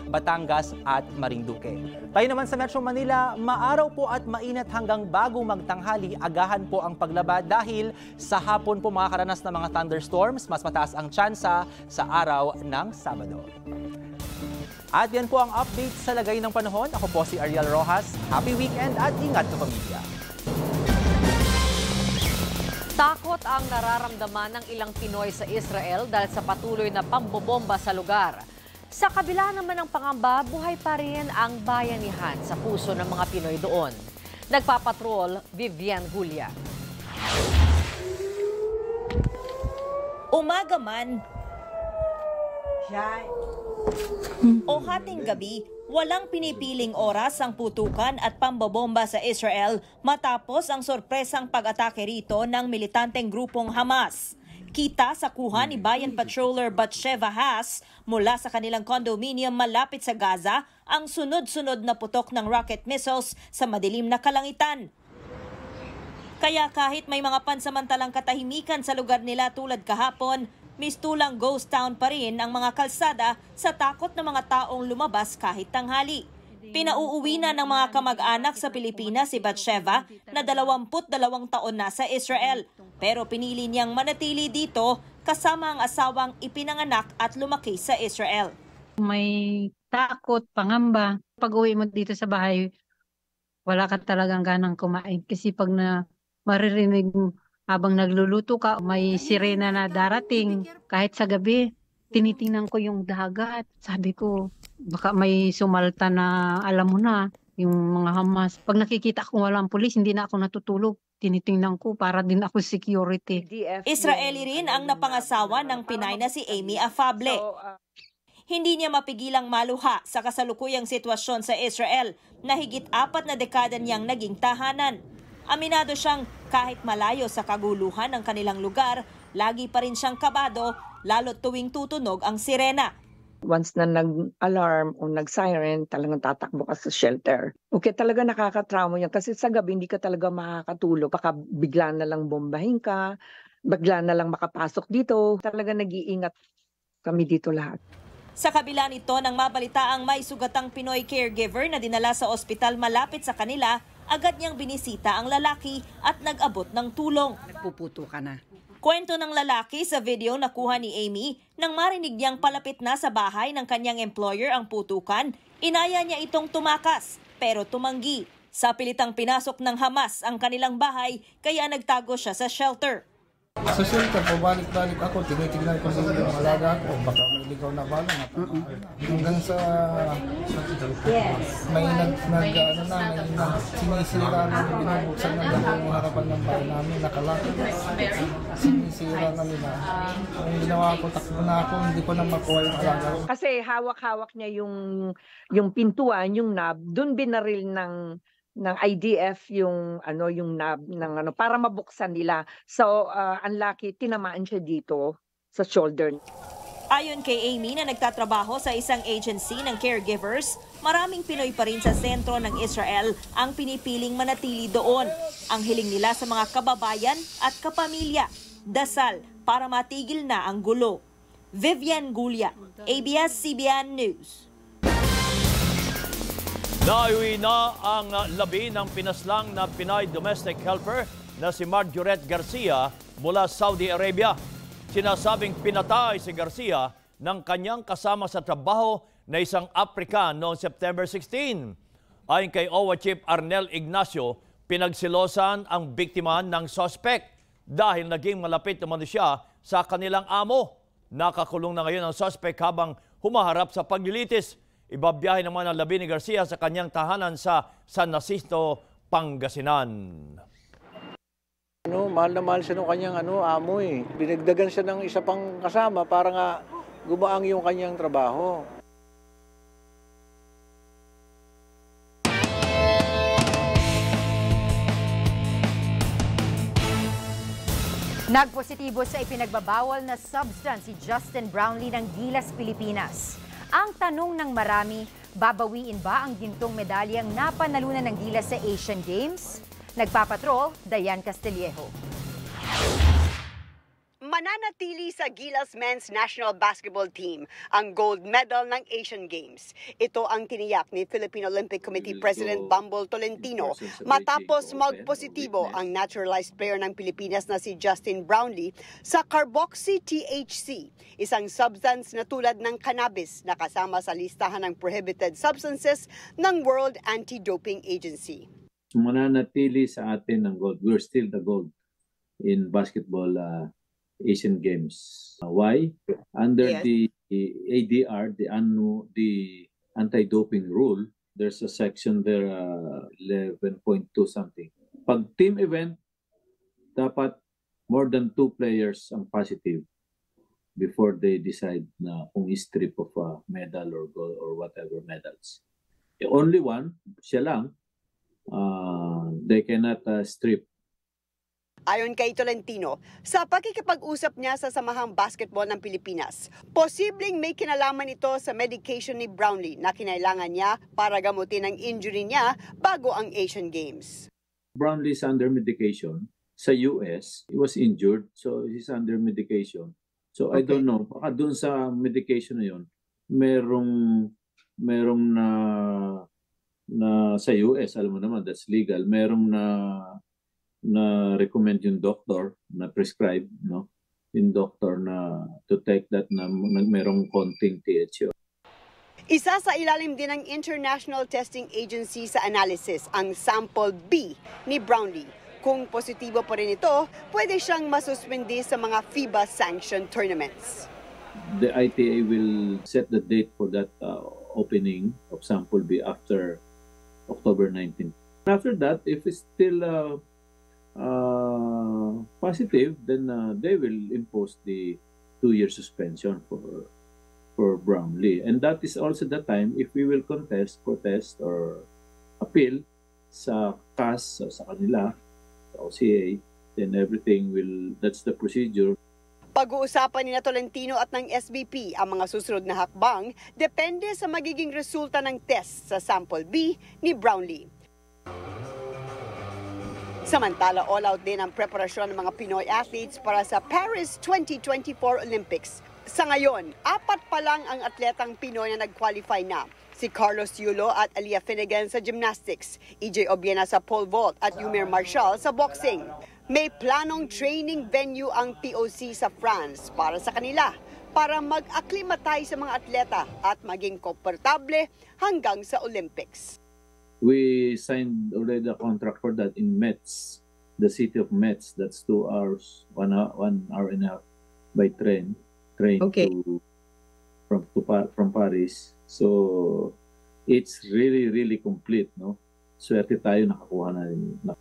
Batangas at Marinduque. Tayo naman sa Metro Manila, maaraw po at mainit hanggang bago magtanghali, agahan po ang paglaba dahil sa hapon po makakaranas ng mga thunderstorms, mas mataas ang tsansa sa araw ng Sabado. At yan po ang update sa lagay ng panahon. Ako po si Ariel Rojas. Happy weekend at ingat sa pamilya. Takot ang nararamdaman ng ilang Pinoy sa Israel dahil sa patuloy na pambobomba sa lugar. Sa kabila naman ng pangamba, buhay pa rin ang bayanihan sa puso ng mga Pinoy doon. Nagpapatrol, Vivian Gulia. Umaga man, o hating gabi, walang pinipiling oras ang putukan at pambobomba sa Israel matapos ang sorpresang pag-atake rito ng militanteng grupong Hamas. Kita sa kuha ni Bayan Patroller Batsheva Haas mula sa kanilang condominium malapit sa Gaza ang sunod-sunod na putok ng rocket missiles sa madilim na kalangitan. Kaya kahit may mga pansamantalang katahimikan sa lugar nila tulad kahapon, mistulang ghost town pa rin ang mga kalsada sa takot ng mga taong lumabas kahit tanghali. Pinauuwi na ng mga kamag-anak sa Pilipinas si Batsheva na 22 taon na sa Israel. Pero pinili niyang manatili dito kasama ang asawang ipinanganak at lumaki sa Israel. May takot, pangamba. Pag uwi mo dito sa bahay, wala ka talagang ganang kumain. Kasi pag na maririnig habang nagluluto ka, may sirena na darating. Kahit sa gabi, tinitingnan ko yung dagat. Sabi ko, baka may sumalta na alam mo na, yung mga Hamas. Pag nakikita ko walang pulis, hindi na ako natutulog. Tinitingnan ko para din ako security. Israeli rin ang napangasawa ng Pinay na si Amy Afable. Hindi niya mapigilang maluha sa kasalukuyang sitwasyon sa Israel na higit apat na dekada niyang naging tahanan. Aminado siyang kahit malayo sa kaguluhan ng kanilang lugar, lagi pa rin siyang kabado lalo tuwing tutunog ang sirena. Once na nag-alarm o nag-siren, talagang tatakbo ka sa shelter. Okay, talaga nakakatrauma yan kasi sa gabi hindi ka talaga makakatulog. Baka bigla na lang bombahin ka, bigla na lang makapasok dito. Talaga nag-iingat kami dito lahat. Sa kabila nito nang mabalita ang may sugatang Pinoy caregiver na dinala sa ospital malapit sa kanila, agad niyang binisita ang lalaki at nag-abot ng tulong. Nagpuputo ka na. Kwento ng lalaki sa video na kuha ni Amy nang marinig niyang palapit na sa bahay ng kanyang employer ang putukan, inaya niya itong tumakas pero tumanggi. Sa pilitang pinasok ng Hamas ang kanilang bahay kaya nagtago siya sa shelter. Sa shelter, pabalik-balik ako, tinitignan ko sa yung alaga ko, baka may ligaw na bala. Hanggang sa may nag, nag ano na, may nag, sinisira na binubuksan na lang yung harapan ng bahay namin, nakalaki. Sinisira na nila. Ang ginawa ko, takbo na ako, hindi ko na makuha yung alaga ko. Kasi hawak-hawak niya yung yung pintuan, yung knob, doon binaril ng ng IDF yung ano yung knob ng ano para mabuksan nila. So uh, unlucky tinamaan siya dito sa shoulder. Ayon kay Amy na nagtatrabaho sa isang agency ng caregivers, maraming Pinoy pa rin sa sentro ng Israel ang pinipiling manatili doon. Ang hiling nila sa mga kababayan at kapamilya, dasal para matigil na ang gulo. Vivian Gulia, ABS-CBN News. Nauwi na ang labi ng pinaslang na Pinay domestic helper na si Marjoret Garcia mula Saudi Arabia. Sinasabing pinatay si Garcia ng kanyang kasama sa trabaho na isang African noong September 16. Ayon kay OWA Chief Arnel Ignacio, pinagsilosan ang biktima ng suspect dahil naging malapit naman siya sa kanilang amo. Nakakulong na ngayon ang suspect habang humaharap sa paglilitis. Ibabiyahe naman ang labi ni Garcia sa kanyang tahanan sa San Jacinto, Pangasinan. Ano, mahal na mahal siya ng kanyang ano, amo eh. Binagdagan siya ng isa pang kasama para nga gumaang yung kanyang trabaho. Nagpositibo sa ipinagbabawal na substance si Justin Brownlee ng Gilas, Pilipinas. Ang tanong ng marami, babawiin ba ang gintong medalyang napanalunan ng Gilas sa Asian Games? Nagpapatrol, Dayan Castillejo. Mananatili sa Gilas Men's National Basketball Team ang gold medal ng Asian Games. Ito ang tiniyak ni Philippine Olympic Committee President Bumble Tolentino matapos magpositibo ang naturalized player ng Pilipinas na si Justin Brownlee sa carboxy-THC, isang substance na tulad ng cannabis na kasama sa listahan ng prohibited substances ng World Anti-Doping Agency. mananatili sa atin ng gold. We're still the gold in basketball uh, Asian Games. Uh, why? Under Yes. the ADR, the annu the anti-doping rule, there's a section there uh, 11.2 something. Pag team event, dapat more than two players ang positive before they decide na kung strip of a medal or gold or whatever medals. The only one, siya lang, uh, they cannot uh, strip Ayon kay Tolentino, sa pakikipag-usap niya sa Samahang Basketball ng Pilipinas, posibleng may kinalaman ito sa medication ni Brownlee na kinailangan niya para gamutin ang injury niya bago ang Asian Games. Brownlee is under medication sa US. He was injured, so he's under medication. So I don't know, baka doon sa medication na yun, merong merong na na sa US, alam mo naman, that's legal. Merong na na recommend yung doctor na prescribe, no? Yung doctor na to take that na, na merong konting THC Isa sa ilalim din ng International Testing Agency sa analysis ang sample B ni Brownlee. Kung positibo pa rin ito, pwede siyang masuspindi sa mga FIBA sanctioned tournaments. the ITA will set the date for that uh, opening of sample B after October 19. After that, if it's still uh, uh, positive, then uh, they will impose the two-year suspension for for Brownlee, and that is also the time if we will contest, protest, or appeal sa CAS sa kanila, sa OCA, then everything will. That's the procedure. Pag-uusapan ni Tolentino at ng SBP ang mga susunod na hakbang depende sa magiging resulta ng test sa sample B ni Brownlee. Samantala, all out din ang preparasyon ng mga Pinoy athletes para sa Paris 2024 Olympics. Sa ngayon, apat pa lang ang atletang Pinoy na nag-qualify na. Si Carlos Yulo at Alia Finnegan sa gymnastics, EJ Obiena sa pole vault at Yumir Marshall sa boxing. May planong training venue ang POC sa France para sa kanila para mag-acclimatize sa mga atleta at maging komportable hanggang sa Olympics. We signed already a contract for that in Metz, the city of Metz. That's two hours, one hour, one hour and a half by train, train Okay. to from to from Paris. So it's really really complete, no? Swerte tayo nakakuha na na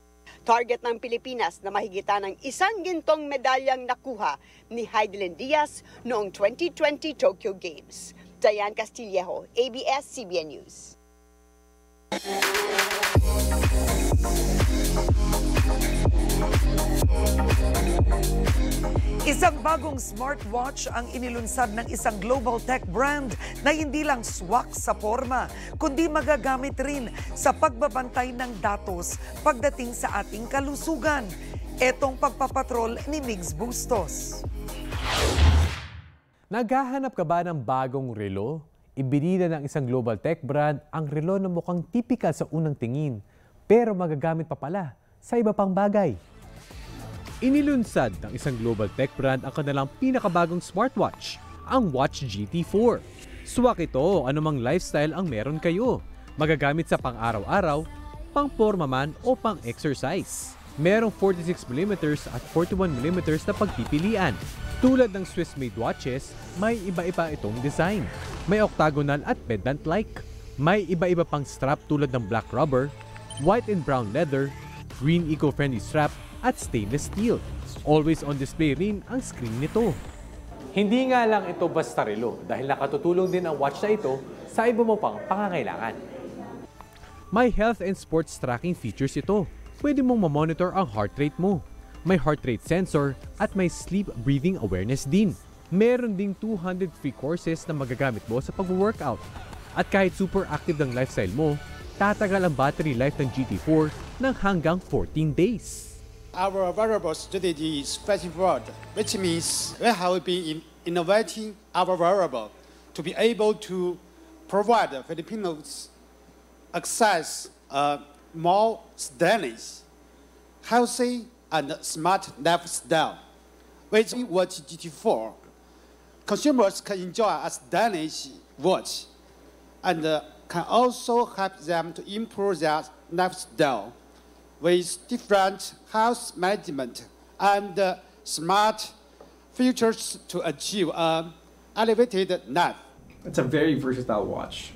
Target ng Pilipinas na mahigitan ng isang gintong medalyang nakuha ni Heidelin Diaz noong 2020 Tokyo Games. Diane Castillejo, ABS-CBN News. Isang bagong smartwatch ang inilunsad ng isang global tech brand na hindi lang swak sa forma, kundi magagamit rin sa pagbabantay ng datos pagdating sa ating kalusugan. Etong pagpapatrol ni Migs Bustos. Naghahanap ka ba ng bagong relo? Ibinida ng isang global tech brand ang relo na mukhang tipikal sa unang tingin, pero magagamit pa pala sa iba pang bagay. Inilunsad ng isang global tech brand ang kanilang pinakabagong smartwatch, ang Watch GT4. Swak ito anumang lifestyle ang meron kayo. Magagamit sa pang-araw-araw, pang-forma man o pang-exercise. Merong 46mm at 41mm na pagpipilian. Tulad ng Swiss-made watches, may iba-iba itong design. May octagonal at pendant-like. May iba-iba pang strap tulad ng black rubber, white and brown leather, green eco-friendly strap at stainless steel. Always on display rin ang screen nito. Hindi nga lang ito basta relo dahil nakatutulong din ang watch na ito sa iba mo pang pangangailangan. May health and sports tracking features ito. Pwede mong mamonitor ang heart rate mo. May heart rate sensor at may sleep breathing awareness din. Meron ding 200 free courses na magagamit mo sa pag-workout. At kahit super active ng lifestyle mo, tatagal ang battery life ng GT4 ng hanggang 14 days. Our wearable strategy is flexing forward, which means we have been in- innovating our wearable to be able to provide Filipinos access a more stylish, healthy, and smart lifestyle. With Watch GT4, consumers can enjoy a stylish watch and uh, can also help them to improve their lifestyle with different health management and uh, smart features to achieve an elevated life. It's a very versatile watch.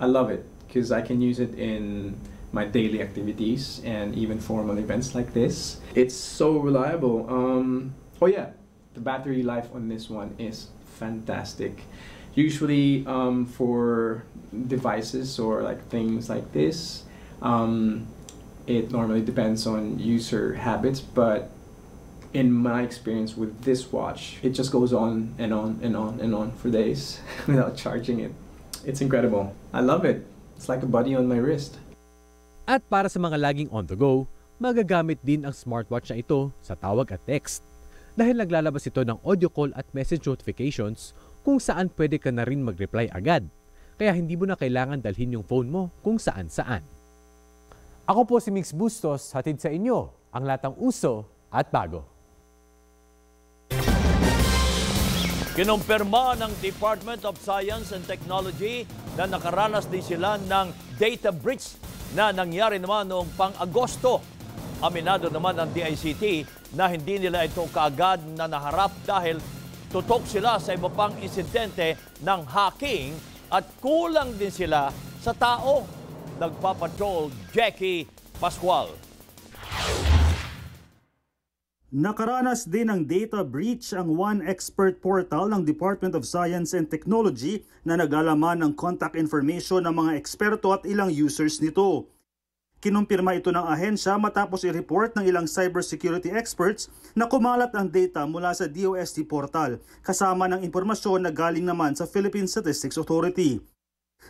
I love it because I can use it in my daily activities and even formal events like this. It's so reliable. Um, oh yeah, the battery life on this one is fantastic. Usually um, for devices or like things like this, um, it normally depends on user habits, but in my experience with this watch, it just goes on and on and on and on for days without charging it. It's incredible. I love it. It's like a buddy on my wrist. At para sa mga laging on the go, magagamit din ang smartwatch na ito sa tawag at text. Dahil naglalabas ito ng audio call at message notifications kung saan pwede ka na rin mag-reply agad. Kaya hindi mo na kailangan dalhin yung phone mo kung saan saan. Ako po si Mix Bustos, hatid sa inyo ang latang uso at bago. Kinumpirma ng Department of Science and Technology na nakaranas din sila ng data breach na nangyari naman noong pang-Agosto. Aminado naman ng DICT na hindi nila ito kaagad na naharap dahil tutok sila sa iba pang insidente ng hacking at kulang din sila sa tao. Nagpapatrol Jackie Pascual. Nakaranas din ng data breach ang One Expert Portal ng Department of Science and Technology na naglalaman ng contact information ng mga eksperto at ilang users nito. Kinumpirma ito ng ahensya matapos i-report ng ilang cybersecurity experts na kumalat ang data mula sa DOST portal kasama ng impormasyon na galing naman sa Philippine Statistics Authority.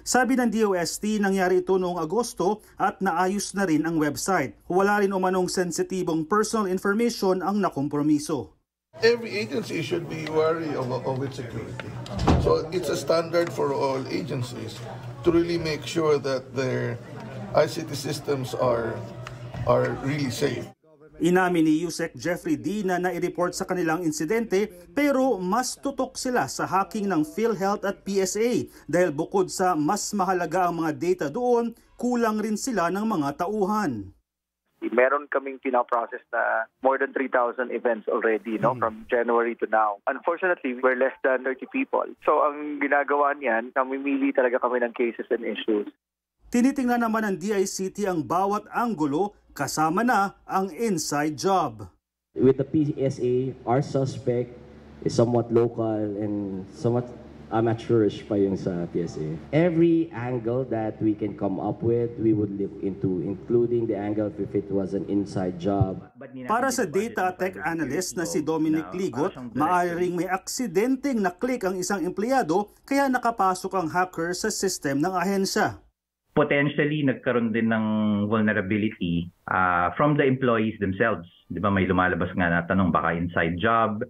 Sabi ng DOST, nangyari ito noong Agosto at naayos na rin ang website. Wala rin umanong sensitibong personal information ang nakompromiso. Every agency should be wary of, of its security. So it's a standard for all agencies to really make sure that their ICT systems are are really safe. Inamin ni Yusek Jeffrey D na nai-report sa kanilang insidente pero mas tutok sila sa hacking ng PhilHealth at PSA dahil bukod sa mas mahalaga ang mga data doon, kulang rin sila ng mga tauhan. Meron kaming pinaprocess na more than 3,000 events already no from January to now. Unfortunately, we're less than 30 people. So ang ginagawa niyan, namimili talaga kami ng cases and issues. Tinitingnan naman ng DICT ang bawat anggulo kasama na ang inside job. With the PSA, our suspect is somewhat local and somewhat amateurish pa yung sa PSA. Every angle that we can come up with, we would look into, including the angle if it was an inside job. Para sa data tech analyst na si Dominic Ligot, maaaring may aksidenteng na-click ang isang empleyado kaya nakapasok ang hacker sa system ng ahensya. Potentially nagkaroon din ng vulnerability uh, from the employees themselves. Di ba may lumalabas nga na tanong baka inside job,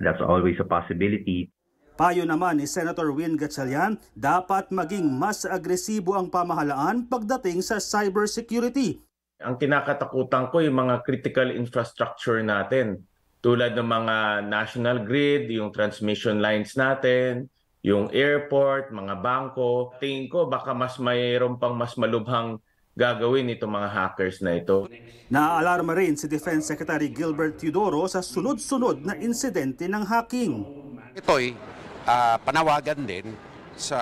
that's always a possibility. Payo naman ni Senator Win Gatchalian, dapat maging mas agresibo ang pamahalaan pagdating sa cybersecurity. Ang kinakatakutan ko yung mga critical infrastructure natin tulad ng mga national grid, yung transmission lines natin, yung airport, mga bangko. Tingin ko baka mas mayroon pang mas malubhang gagawin itong mga hackers na ito. Naaalarma rin si Defense Secretary Gilbert Teodoro sa sunod-sunod na insidente ng hacking. Ito'y ah, panawagan din sa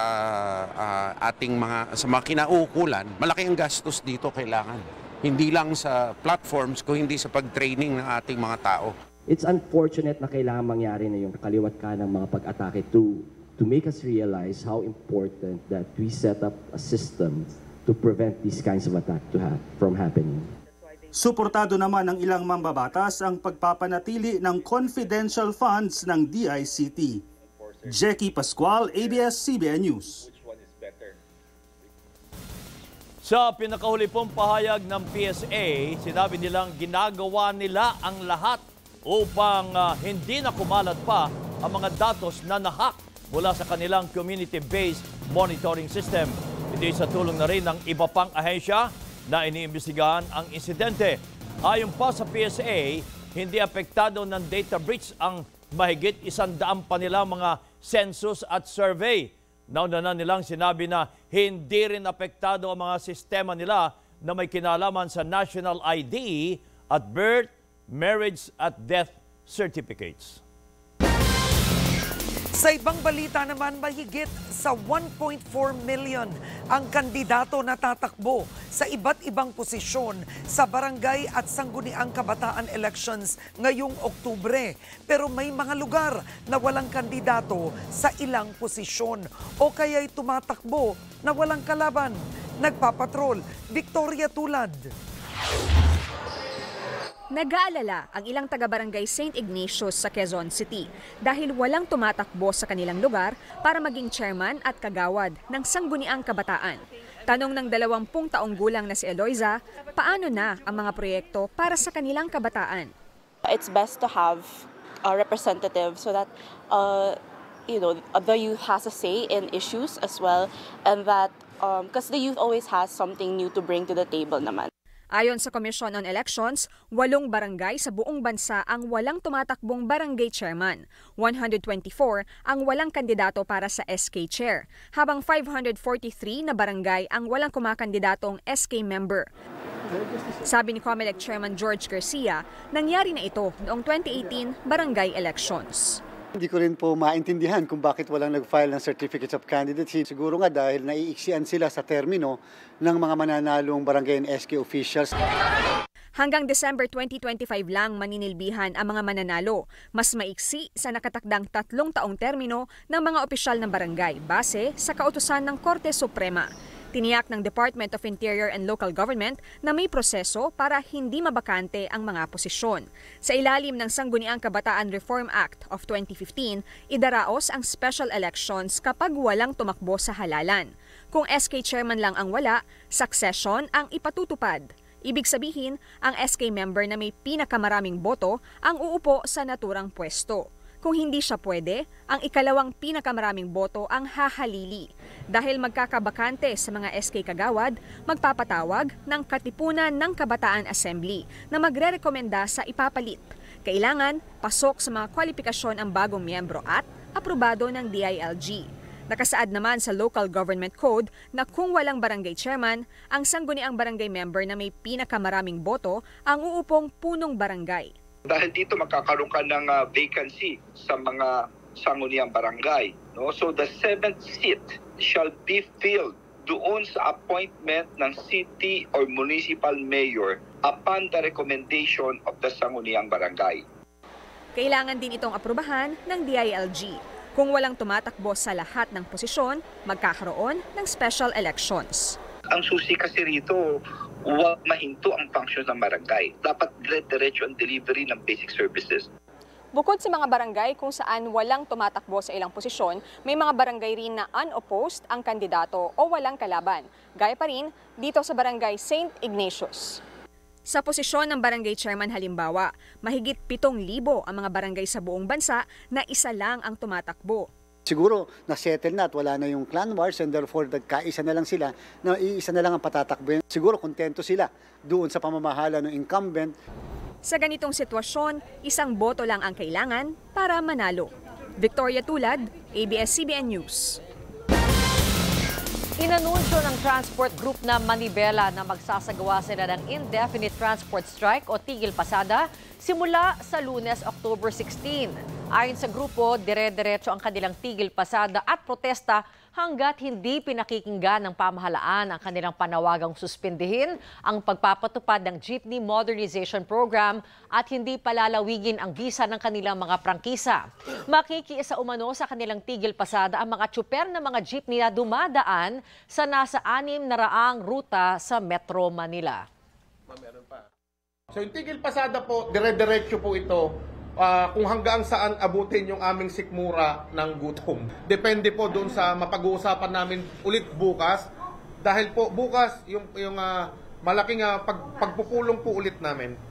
ah, ating mga sa mga kinaukulan. Malaki ang gastos dito kailangan. Hindi lang sa platforms, kung hindi sa pag-training ng ating mga tao. It's unfortunate na kailangan mangyari na yung kaliwat ka ng mga pag-atake to to make us realize how important that we set up a system to prevent these kinds of attack to ha- from happening. Suportado naman ng ilang mambabatas ang pagpapanatili ng confidential funds ng DICT. Jackie Pascual, ABS-CBN News. Sa pinakahuli pong pahayag ng PSA, sinabi nilang ginagawa nila ang lahat upang ah, hindi na kumalat pa ang mga datos na nahak mula sa kanilang community-based monitoring system. Hindi sa tulong na rin ng iba pang ahensya na iniimbestigahan ang insidente. Ayon pa sa PSA, hindi apektado ng data breach ang mahigit isang pa nila mga census at survey. Nauna na nilang sinabi na hindi rin apektado ang mga sistema nila na may kinalaman sa national ID at birth, marriage at death certificates. Sa ibang balita naman, mahigit sa 1.4 million ang kandidato na tatakbo sa iba't ibang posisyon sa barangay at sangguniang kabataan elections ngayong Oktubre. Pero may mga lugar na walang kandidato sa ilang posisyon o kaya'y tumatakbo na walang kalaban. Nagpapatrol, Victoria Tulad. Nag-aalala ang ilang taga-barangay St. Ignatius sa Quezon City dahil walang tumatakbo sa kanilang lugar para maging chairman at kagawad ng Sangguniang Kabataan. Tanong ng dalawampung taong gulang na si Eloisa, paano na ang mga proyekto para sa kanilang kabataan? It's best to have a representative so that uh, you know the youth has a say in issues as well and that because the youth always has something new to bring to the table naman. Ayon sa Commission on Elections, walong barangay sa buong bansa ang walang tumatakbong barangay chairman. 124 ang walang kandidato para sa SK chair, habang 543 na barangay ang walang kumakandidatong SK member. Sabi ni COMELEC Chairman George Garcia, nangyari na ito noong 2018 barangay elections. Hindi ko rin po maintindihan kung bakit walang nag-file ng Certificates of Candidacy. Siguro nga dahil naiiksian sila sa termino ng mga mananalong barangay and SK officials. Hanggang December 2025 lang maninilbihan ang mga mananalo. Mas maiksi sa nakatakdang tatlong taong termino ng mga opisyal ng barangay base sa kautusan ng Korte Suprema. Tiniyak ng Department of Interior and Local Government na may proseso para hindi mabakante ang mga posisyon. Sa ilalim ng Sangguniang Kabataan Reform Act of 2015, idaraos ang special elections kapag walang tumakbo sa halalan. Kung SK chairman lang ang wala, succession ang ipatutupad. Ibig sabihin, ang SK member na may pinakamaraming boto ang uupo sa naturang pwesto. Kung hindi siya pwede, ang ikalawang pinakamaraming boto ang hahalili. Dahil magkakabakante sa mga SK Kagawad, magpapatawag ng Katipunan ng Kabataan Assembly na magre-rekomenda sa ipapalit. Kailangan pasok sa mga kwalifikasyon ang bagong miyembro at aprobado ng DILG. Nakasaad naman sa Local Government Code na kung walang barangay chairman, ang sangguniang barangay member na may pinakamaraming boto ang uupong punong barangay. Dahil dito magkakaroon ka ng uh, vacancy sa mga sangguniang barangay. No? So the seventh seat shall be filled doon sa appointment ng city or municipal mayor upon the recommendation of the sangguniang barangay. Kailangan din itong aprubahan ng DILG. Kung walang tumatakbo sa lahat ng posisyon, magkakaroon ng special elections. Ang susi kasi rito, huwag mahinto ang function ng barangay. Dapat dire-diretso ang delivery ng basic services. Bukod sa mga barangay kung saan walang tumatakbo sa ilang posisyon, may mga barangay rin na unopposed ang kandidato o walang kalaban. Gaya pa rin dito sa barangay St. Ignatius. Sa posisyon ng barangay chairman halimbawa, mahigit 7,000 ang mga barangay sa buong bansa na isa lang ang tumatakbo. Siguro na-settle na at wala na yung clan wars and therefore nagkaisa na lang sila na iisa na lang ang patatakbo. Siguro kontento sila doon sa pamamahala ng incumbent. Sa ganitong sitwasyon, isang boto lang ang kailangan para manalo. Victoria Tulad, ABS-CBN News. Inanunsyo ng transport group na Manibela na magsasagawa sila ng indefinite transport strike o tigil pasada simula sa lunes, October 16. Ayon sa grupo, dire-diretso ang kanilang tigil pasada at protesta hanggat hindi pinakikinggan ng pamahalaan ang kanilang panawagang suspindihin ang pagpapatupad ng Jeepney Modernization Program at hindi palalawigin ang visa ng kanilang mga prangkisa. Makikiisa umano sa kanilang tigil pasada ang mga tsuper ng mga jeepney na dumadaan sa nasa anim na raang ruta sa Metro Manila. So yung tigil pasada po, dire-diretso po ito uh, kung hanggang saan abutin yung aming sikmura ng gutom. Depende po doon sa mapag-uusapan namin ulit bukas. Dahil po bukas yung, yung uh, malaking uh, pag, pagpupulong po ulit namin.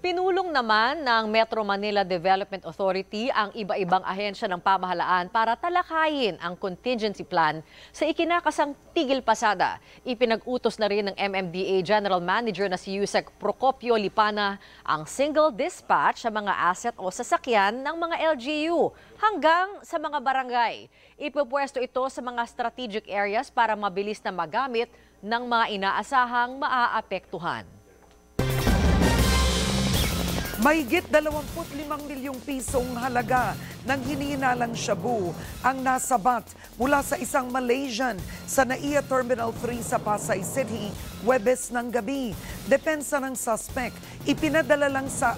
Pinulong naman ng Metro Manila Development Authority ang iba-ibang ahensya ng pamahalaan para talakayin ang contingency plan sa ikinakasang tigil pasada. Ipinag-utos na rin ng MMDA General Manager na si Yusek Procopio Lipana ang single dispatch sa mga asset o sasakyan ng mga LGU hanggang sa mga barangay. Ipupwesto ito sa mga strategic areas para mabilis na magamit ng mga inaasahang maaapektuhan. Mahigit 25 milyong pisong halaga ng hinihinalang shabu ang nasabat mula sa isang Malaysian sa NAIA Terminal 3 sa Pasay City, Webes ng gabi. Depensa ng suspect, ipinadala lang sa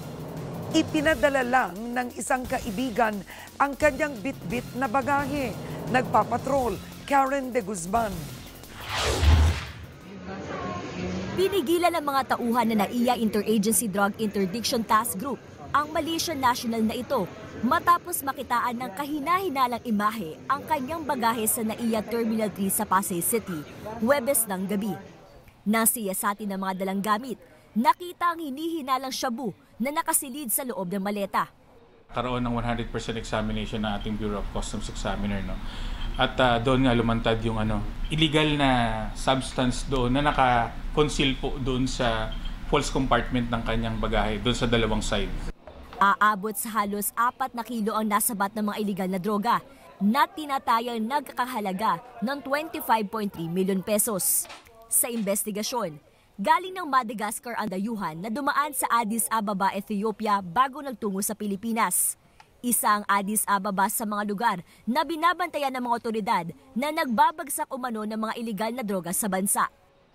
ipinadala lang ng isang kaibigan ang kanyang bit-bit na bagahe. Nagpapatrol, Karen de Guzman. Pinigilan ng mga tauhan na NAIA Interagency Drug Interdiction Task Group ang Malaysian national na ito matapos makitaan ng kahina-hinalang imahe ang kanyang bagahe sa NAIA Terminal 3 sa Pasay City, Webes ng gabi. Nang siyasati ng mga dalang gamit, nakita ang hinihinalang shabu na nakasilid sa loob ng maleta. Karoon ng 100% examination ng ating Bureau of Customs Examiner. No? At uh, doon nga lumantad yung ano, illegal na substance doon na naka-conceal po doon sa false compartment ng kanyang bagahe, doon sa dalawang side. Aabot sa halos 4 na kilo ang nasabat ng mga illegal na droga na tinatayang nagkakahalaga ng 25.3 milyon pesos. Sa investigasyon, galing ng Madagascar ang dayuhan na dumaan sa Addis Ababa, Ethiopia bago nagtungo sa Pilipinas. Isa ang Addis Ababa sa mga lugar na binabantayan ng mga otoridad na nagbabagsak umano ng mga illegal na droga sa bansa.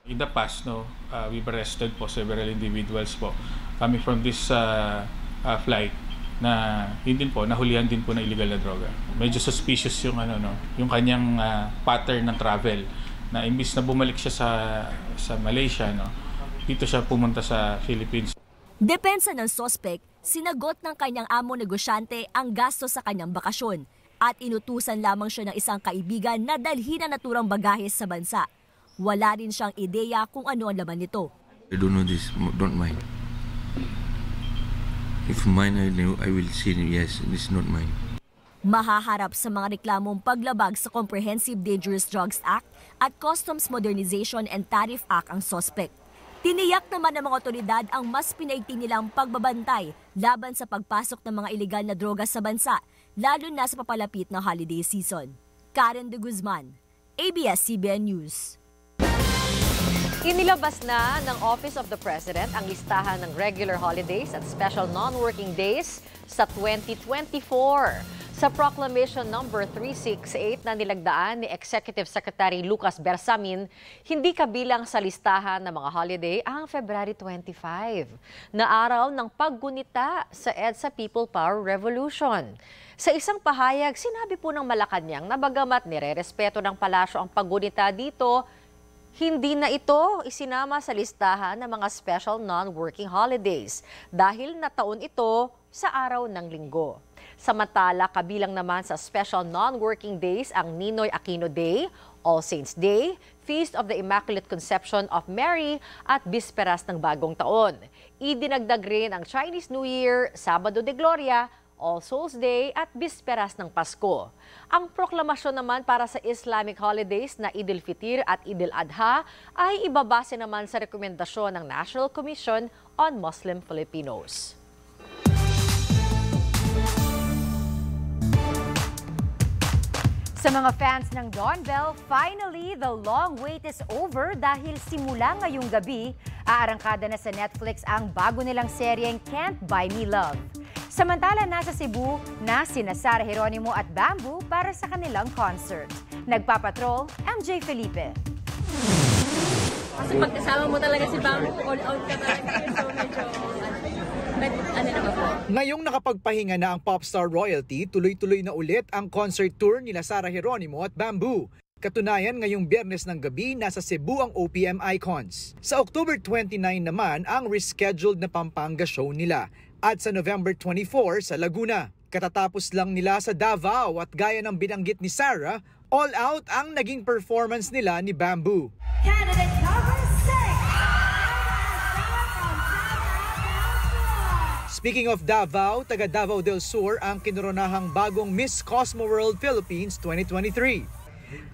In the past, no, uh, we've arrested po several individuals po coming from this uh, uh, flight na hindi po nahulihan din po ng illegal na droga. Medyo suspicious yung ano no, yung kanyang uh, pattern ng travel na imbis na bumalik siya sa sa Malaysia no, dito siya pumunta sa Philippines. Depensa ng sospek, sinagot ng kanyang amo negosyante ang gasto sa kanyang bakasyon at inutusan lamang siya ng isang kaibigan na dalhin ang naturang bagahe sa bansa. Wala rin siyang ideya kung ano ang laman nito. I don't know this, don't mind. If mine, I know, I will say yes, is not mine. Mahaharap sa mga reklamong paglabag sa Comprehensive Dangerous Drugs Act at Customs Modernization and Tariff Act ang sospek. Tiniyak naman ng mga otoridad ang mas pinaigting nilang pagbabantay laban sa pagpasok ng mga ilegal na droga sa bansa, lalo na sa papalapit na holiday season. Karen de Guzman, ABS-CBN News. Inilabas na ng Office of the President ang listahan ng regular holidays at special non-working days sa 2024. Sa Proclamation Number 368 na nilagdaan ni Executive Secretary Lucas Bersamin, hindi kabilang sa listahan ng mga holiday ang February 25, na araw ng paggunita sa EDSA People Power Revolution. Sa isang pahayag, sinabi po ng Malacanang na bagamat nire-respeto ng palasyo ang paggunita dito, hindi na ito isinama sa listahan ng mga special non-working holidays dahil nataon ito sa araw ng linggo. Samantala, kabilang naman sa special non-working days ang Ninoy Aquino Day, All Saints Day, Feast of the Immaculate Conception of Mary at Bisperas ng Bagong Taon. Idinagdag rin ang Chinese New Year, Sabado de Gloria, All Souls Day at Bisperas ng Pasko. Ang proklamasyon naman para sa Islamic holidays na Idil Fitir at Idil Adha ay ibabase naman sa rekomendasyon ng National Commission on Muslim Filipinos. Sa mga fans ng Don Bell, finally, the long wait is over dahil simula ngayong gabi, aarangkada na sa Netflix ang bago nilang seryeng Can't Buy Me Love. Samantala, nasa Cebu na sina Sara Geronimo at Bamboo para sa kanilang concert. Nagpapatrol, MJ Felipe. Kasi pagkasama mo talaga si Bamboo, all out ka talaga. So medyo, ano naman po. Ngayong nakapagpahinga na ang popstar royalty, tuloy-tuloy na ulit ang concert tour nila Sara Geronimo at Bamboo. Katunayan, ngayong biyernes ng gabi, nasa Cebu ang OPM Icons. Sa October 29 naman ang rescheduled na Pampanga show nila at sa November 24 sa Laguna. Katatapos lang nila sa Davao at gaya ng binanggit ni Sarah, all out ang naging performance nila ni Bamboo. Candidate Speaking of Davao, taga Davao del Sur ang kinoronahang bagong Miss Cosmo World Philippines 2023.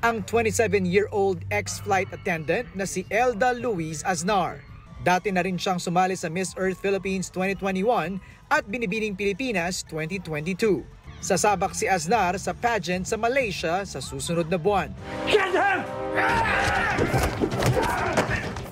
Ang 27-year-old ex-flight attendant na si Elda Luis Aznar. Dati na rin siyang sumali sa Miss Earth Philippines 2021 at Binibining Pilipinas 2022. Sasabak si Aznar sa pageant sa Malaysia sa susunod na buwan.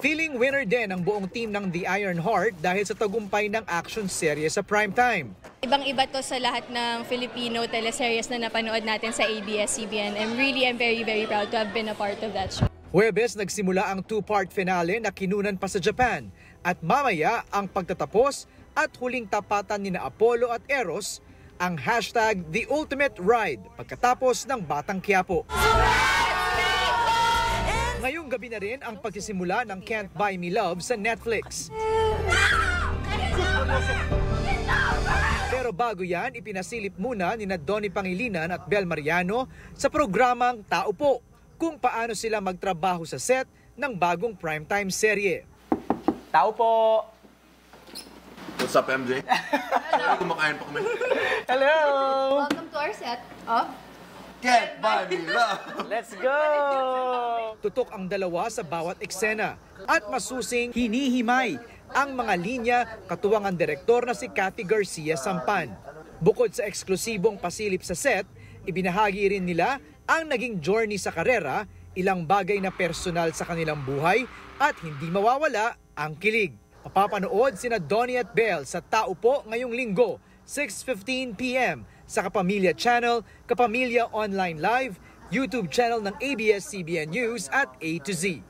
Feeling winner din ang buong team ng The Iron Heart dahil sa tagumpay ng action serye sa primetime. Ibang-iba to sa lahat ng Filipino teleseries na napanood natin sa ABS-CBN. I'm really, I'm very, very proud to have been a part of that show. Huwebes nagsimula ang two-part finale na kinunan pa sa Japan at mamaya ang pagtatapos at huling tapatan ni na Apollo at Eros ang hashtag The Ultimate Ride pagkatapos ng Batang Quiapo. Ngayong gabi na rin ang pagsisimula ng Can't Buy Me Love sa Netflix. Pero bago yan, ipinasilip muna ni na Donnie Pangilinan at Bel Mariano sa programang Tao Po kung paano sila magtrabaho sa set ng bagong primetime serye. Tao po! What's up, MJ? Sorry, kumakain pa kami. Hello! Welcome to our set of Can't buy me love! Let's go! Tutok ang dalawa sa bawat eksena at masusing hinihimay ang mga linya katuwang ang direktor na si Cathy Garcia Sampan. Bukod sa eksklusibong pasilip sa set, ibinahagi rin nila ang naging journey sa karera, ilang bagay na personal sa kanilang buhay at hindi mawawala ang kilig. Mapapanood sina Donnie at Belle sa Tao Po ngayong linggo, 6.15pm sa Kapamilya Channel, Kapamilya Online Live, YouTube channel ng ABS-CBN News at A to Z.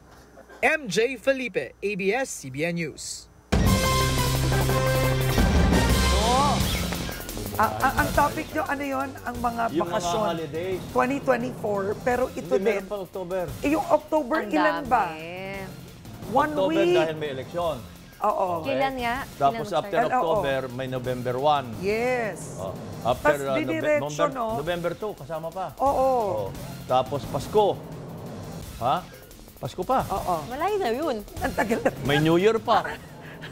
MJ Felipe, ABS-CBN News. Ang, ang, ang topic nyo, ano yon Ang mga Yung mga bakasyon. holidays. 2024. Pero ito Hindi, din. pa October. Eh, yung October, Ang ilan ba? One October week. dahil may eleksyon. Oo. Kailan nga? Tapos Kailan after? October, may November 1. Yes. Oh. After Tas uh, Nobe- November, no? November 2, kasama pa. Oo. Oh. Tapos Pasko. Ha? Pasko pa. Oo. Malayo na yun. Ang tagal na. May New Year pa.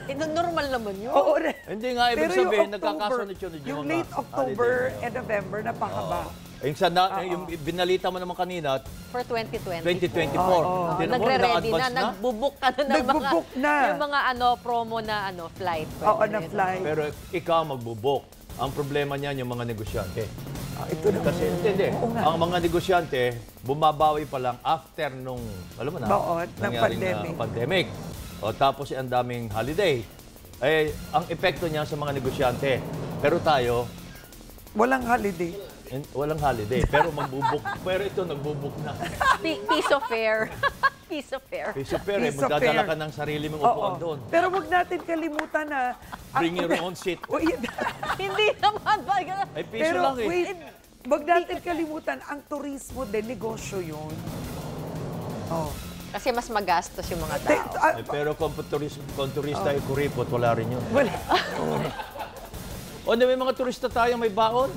Eh, normal naman yun. Oo. Hindi nga, ibig Pero yung sabihin, October, nagkakasunod-sunod yung Yung mga late October holiday. and November, napakaba. Yung, sa na, Oo. yung binalita mo naman kanina, For 2024. 2024. Oo. Tingnan mo, Nagre-ready na, na-advance nagbubook ka na ng Nagbubook mga, na. yung mga ano, promo na ano, flight. Oo, Pwede na rin. flight. Pero ikaw magbubok. Ang problema niyan yung mga negosyante. ito na. Kasi, hindi, Oo nga. ang mga negosyante, bumabawi pa lang after nung, alam mo na, Baon, ng nangyaring, pandemic. ah, pandemic. O tapos ang daming holiday. Eh, ang epekto niya sa mga negosyante. Pero tayo, Walang holiday. in- walang holiday. Pero magbubuk. pero ito, nagbubuk na. Pi- Piece of fare. Piece of fare. Piece of fare, eh, Piece of magdadala ka ng sarili mong Oo. upuan doon. Pero wag natin kalimutan na... Bring your own seat. Oh, yun. Hindi naman. baga- Ay, piso Pero lang eh. wait, wag natin kalimutan, ang turismo din, negosyo yun. Oh. Kasi mas magastos yung mga Te- tao. ah, Eh, pero kung turista, kung turista ay kuripot, wala rin yun. wala. O, may mga turista tayo may baon.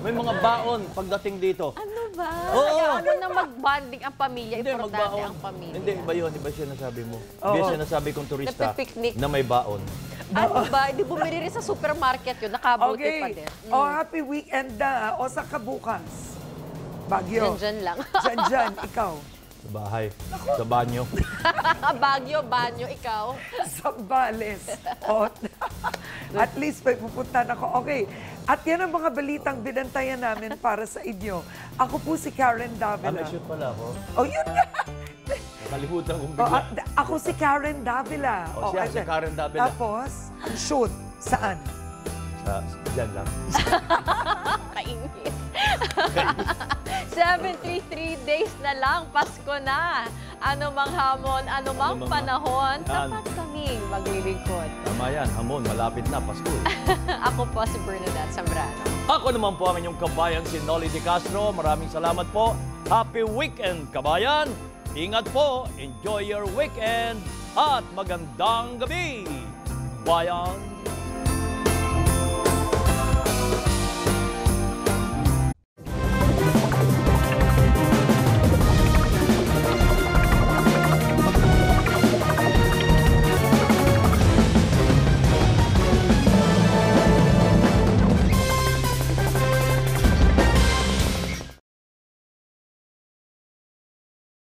May mga baon pagdating dito. Ano ba? Oo. Kaya ano na mag-bonding ang pamilya, Hindi, importante magbaon. ang pamilya. Hindi, iba yun. Iba siya nasabi mo. Oo. Iba siya nasabi kong turista na may baon. Ano ba? Hindi bumili rin sa supermarket yun. Nakabuti Okay. pa din. Mm. O, happy weekend na. O, sa kabukas. Bagyo. Dyan lang. Dyan. Ikaw. Sa bahay. Sa banyo. Bagyo, banyo, ikaw. Sambales. O, at least may pupuntahan ako. Okay. At yan ang mga balitang binantayan namin para sa inyo. Ako po si Karen Ah, Davila. may shoot pala ako. Oh, yun nga. Nakalimutan kong Oh, bigla. at- ako si Karen Davila. Oh, siya, si ayan. Karen Davila. Tapos, ang shoot. Saan? Sa, dyan lang. Kaingit. 733 days na lang, Pasko na. Ano mang hamon, ano mang Ano panahon, Yan. tapat kaming maglilingkod. Tama yan, hamon, malapit na, Pasko. eh. Ako po si Bernadette Zambrano. Ako naman po ang inyong kabayan, si Nolly Di Castro. Maraming salamat po. Happy weekend, kabayan! Ingat po, enjoy your weekend, at magandang gabi, bayan!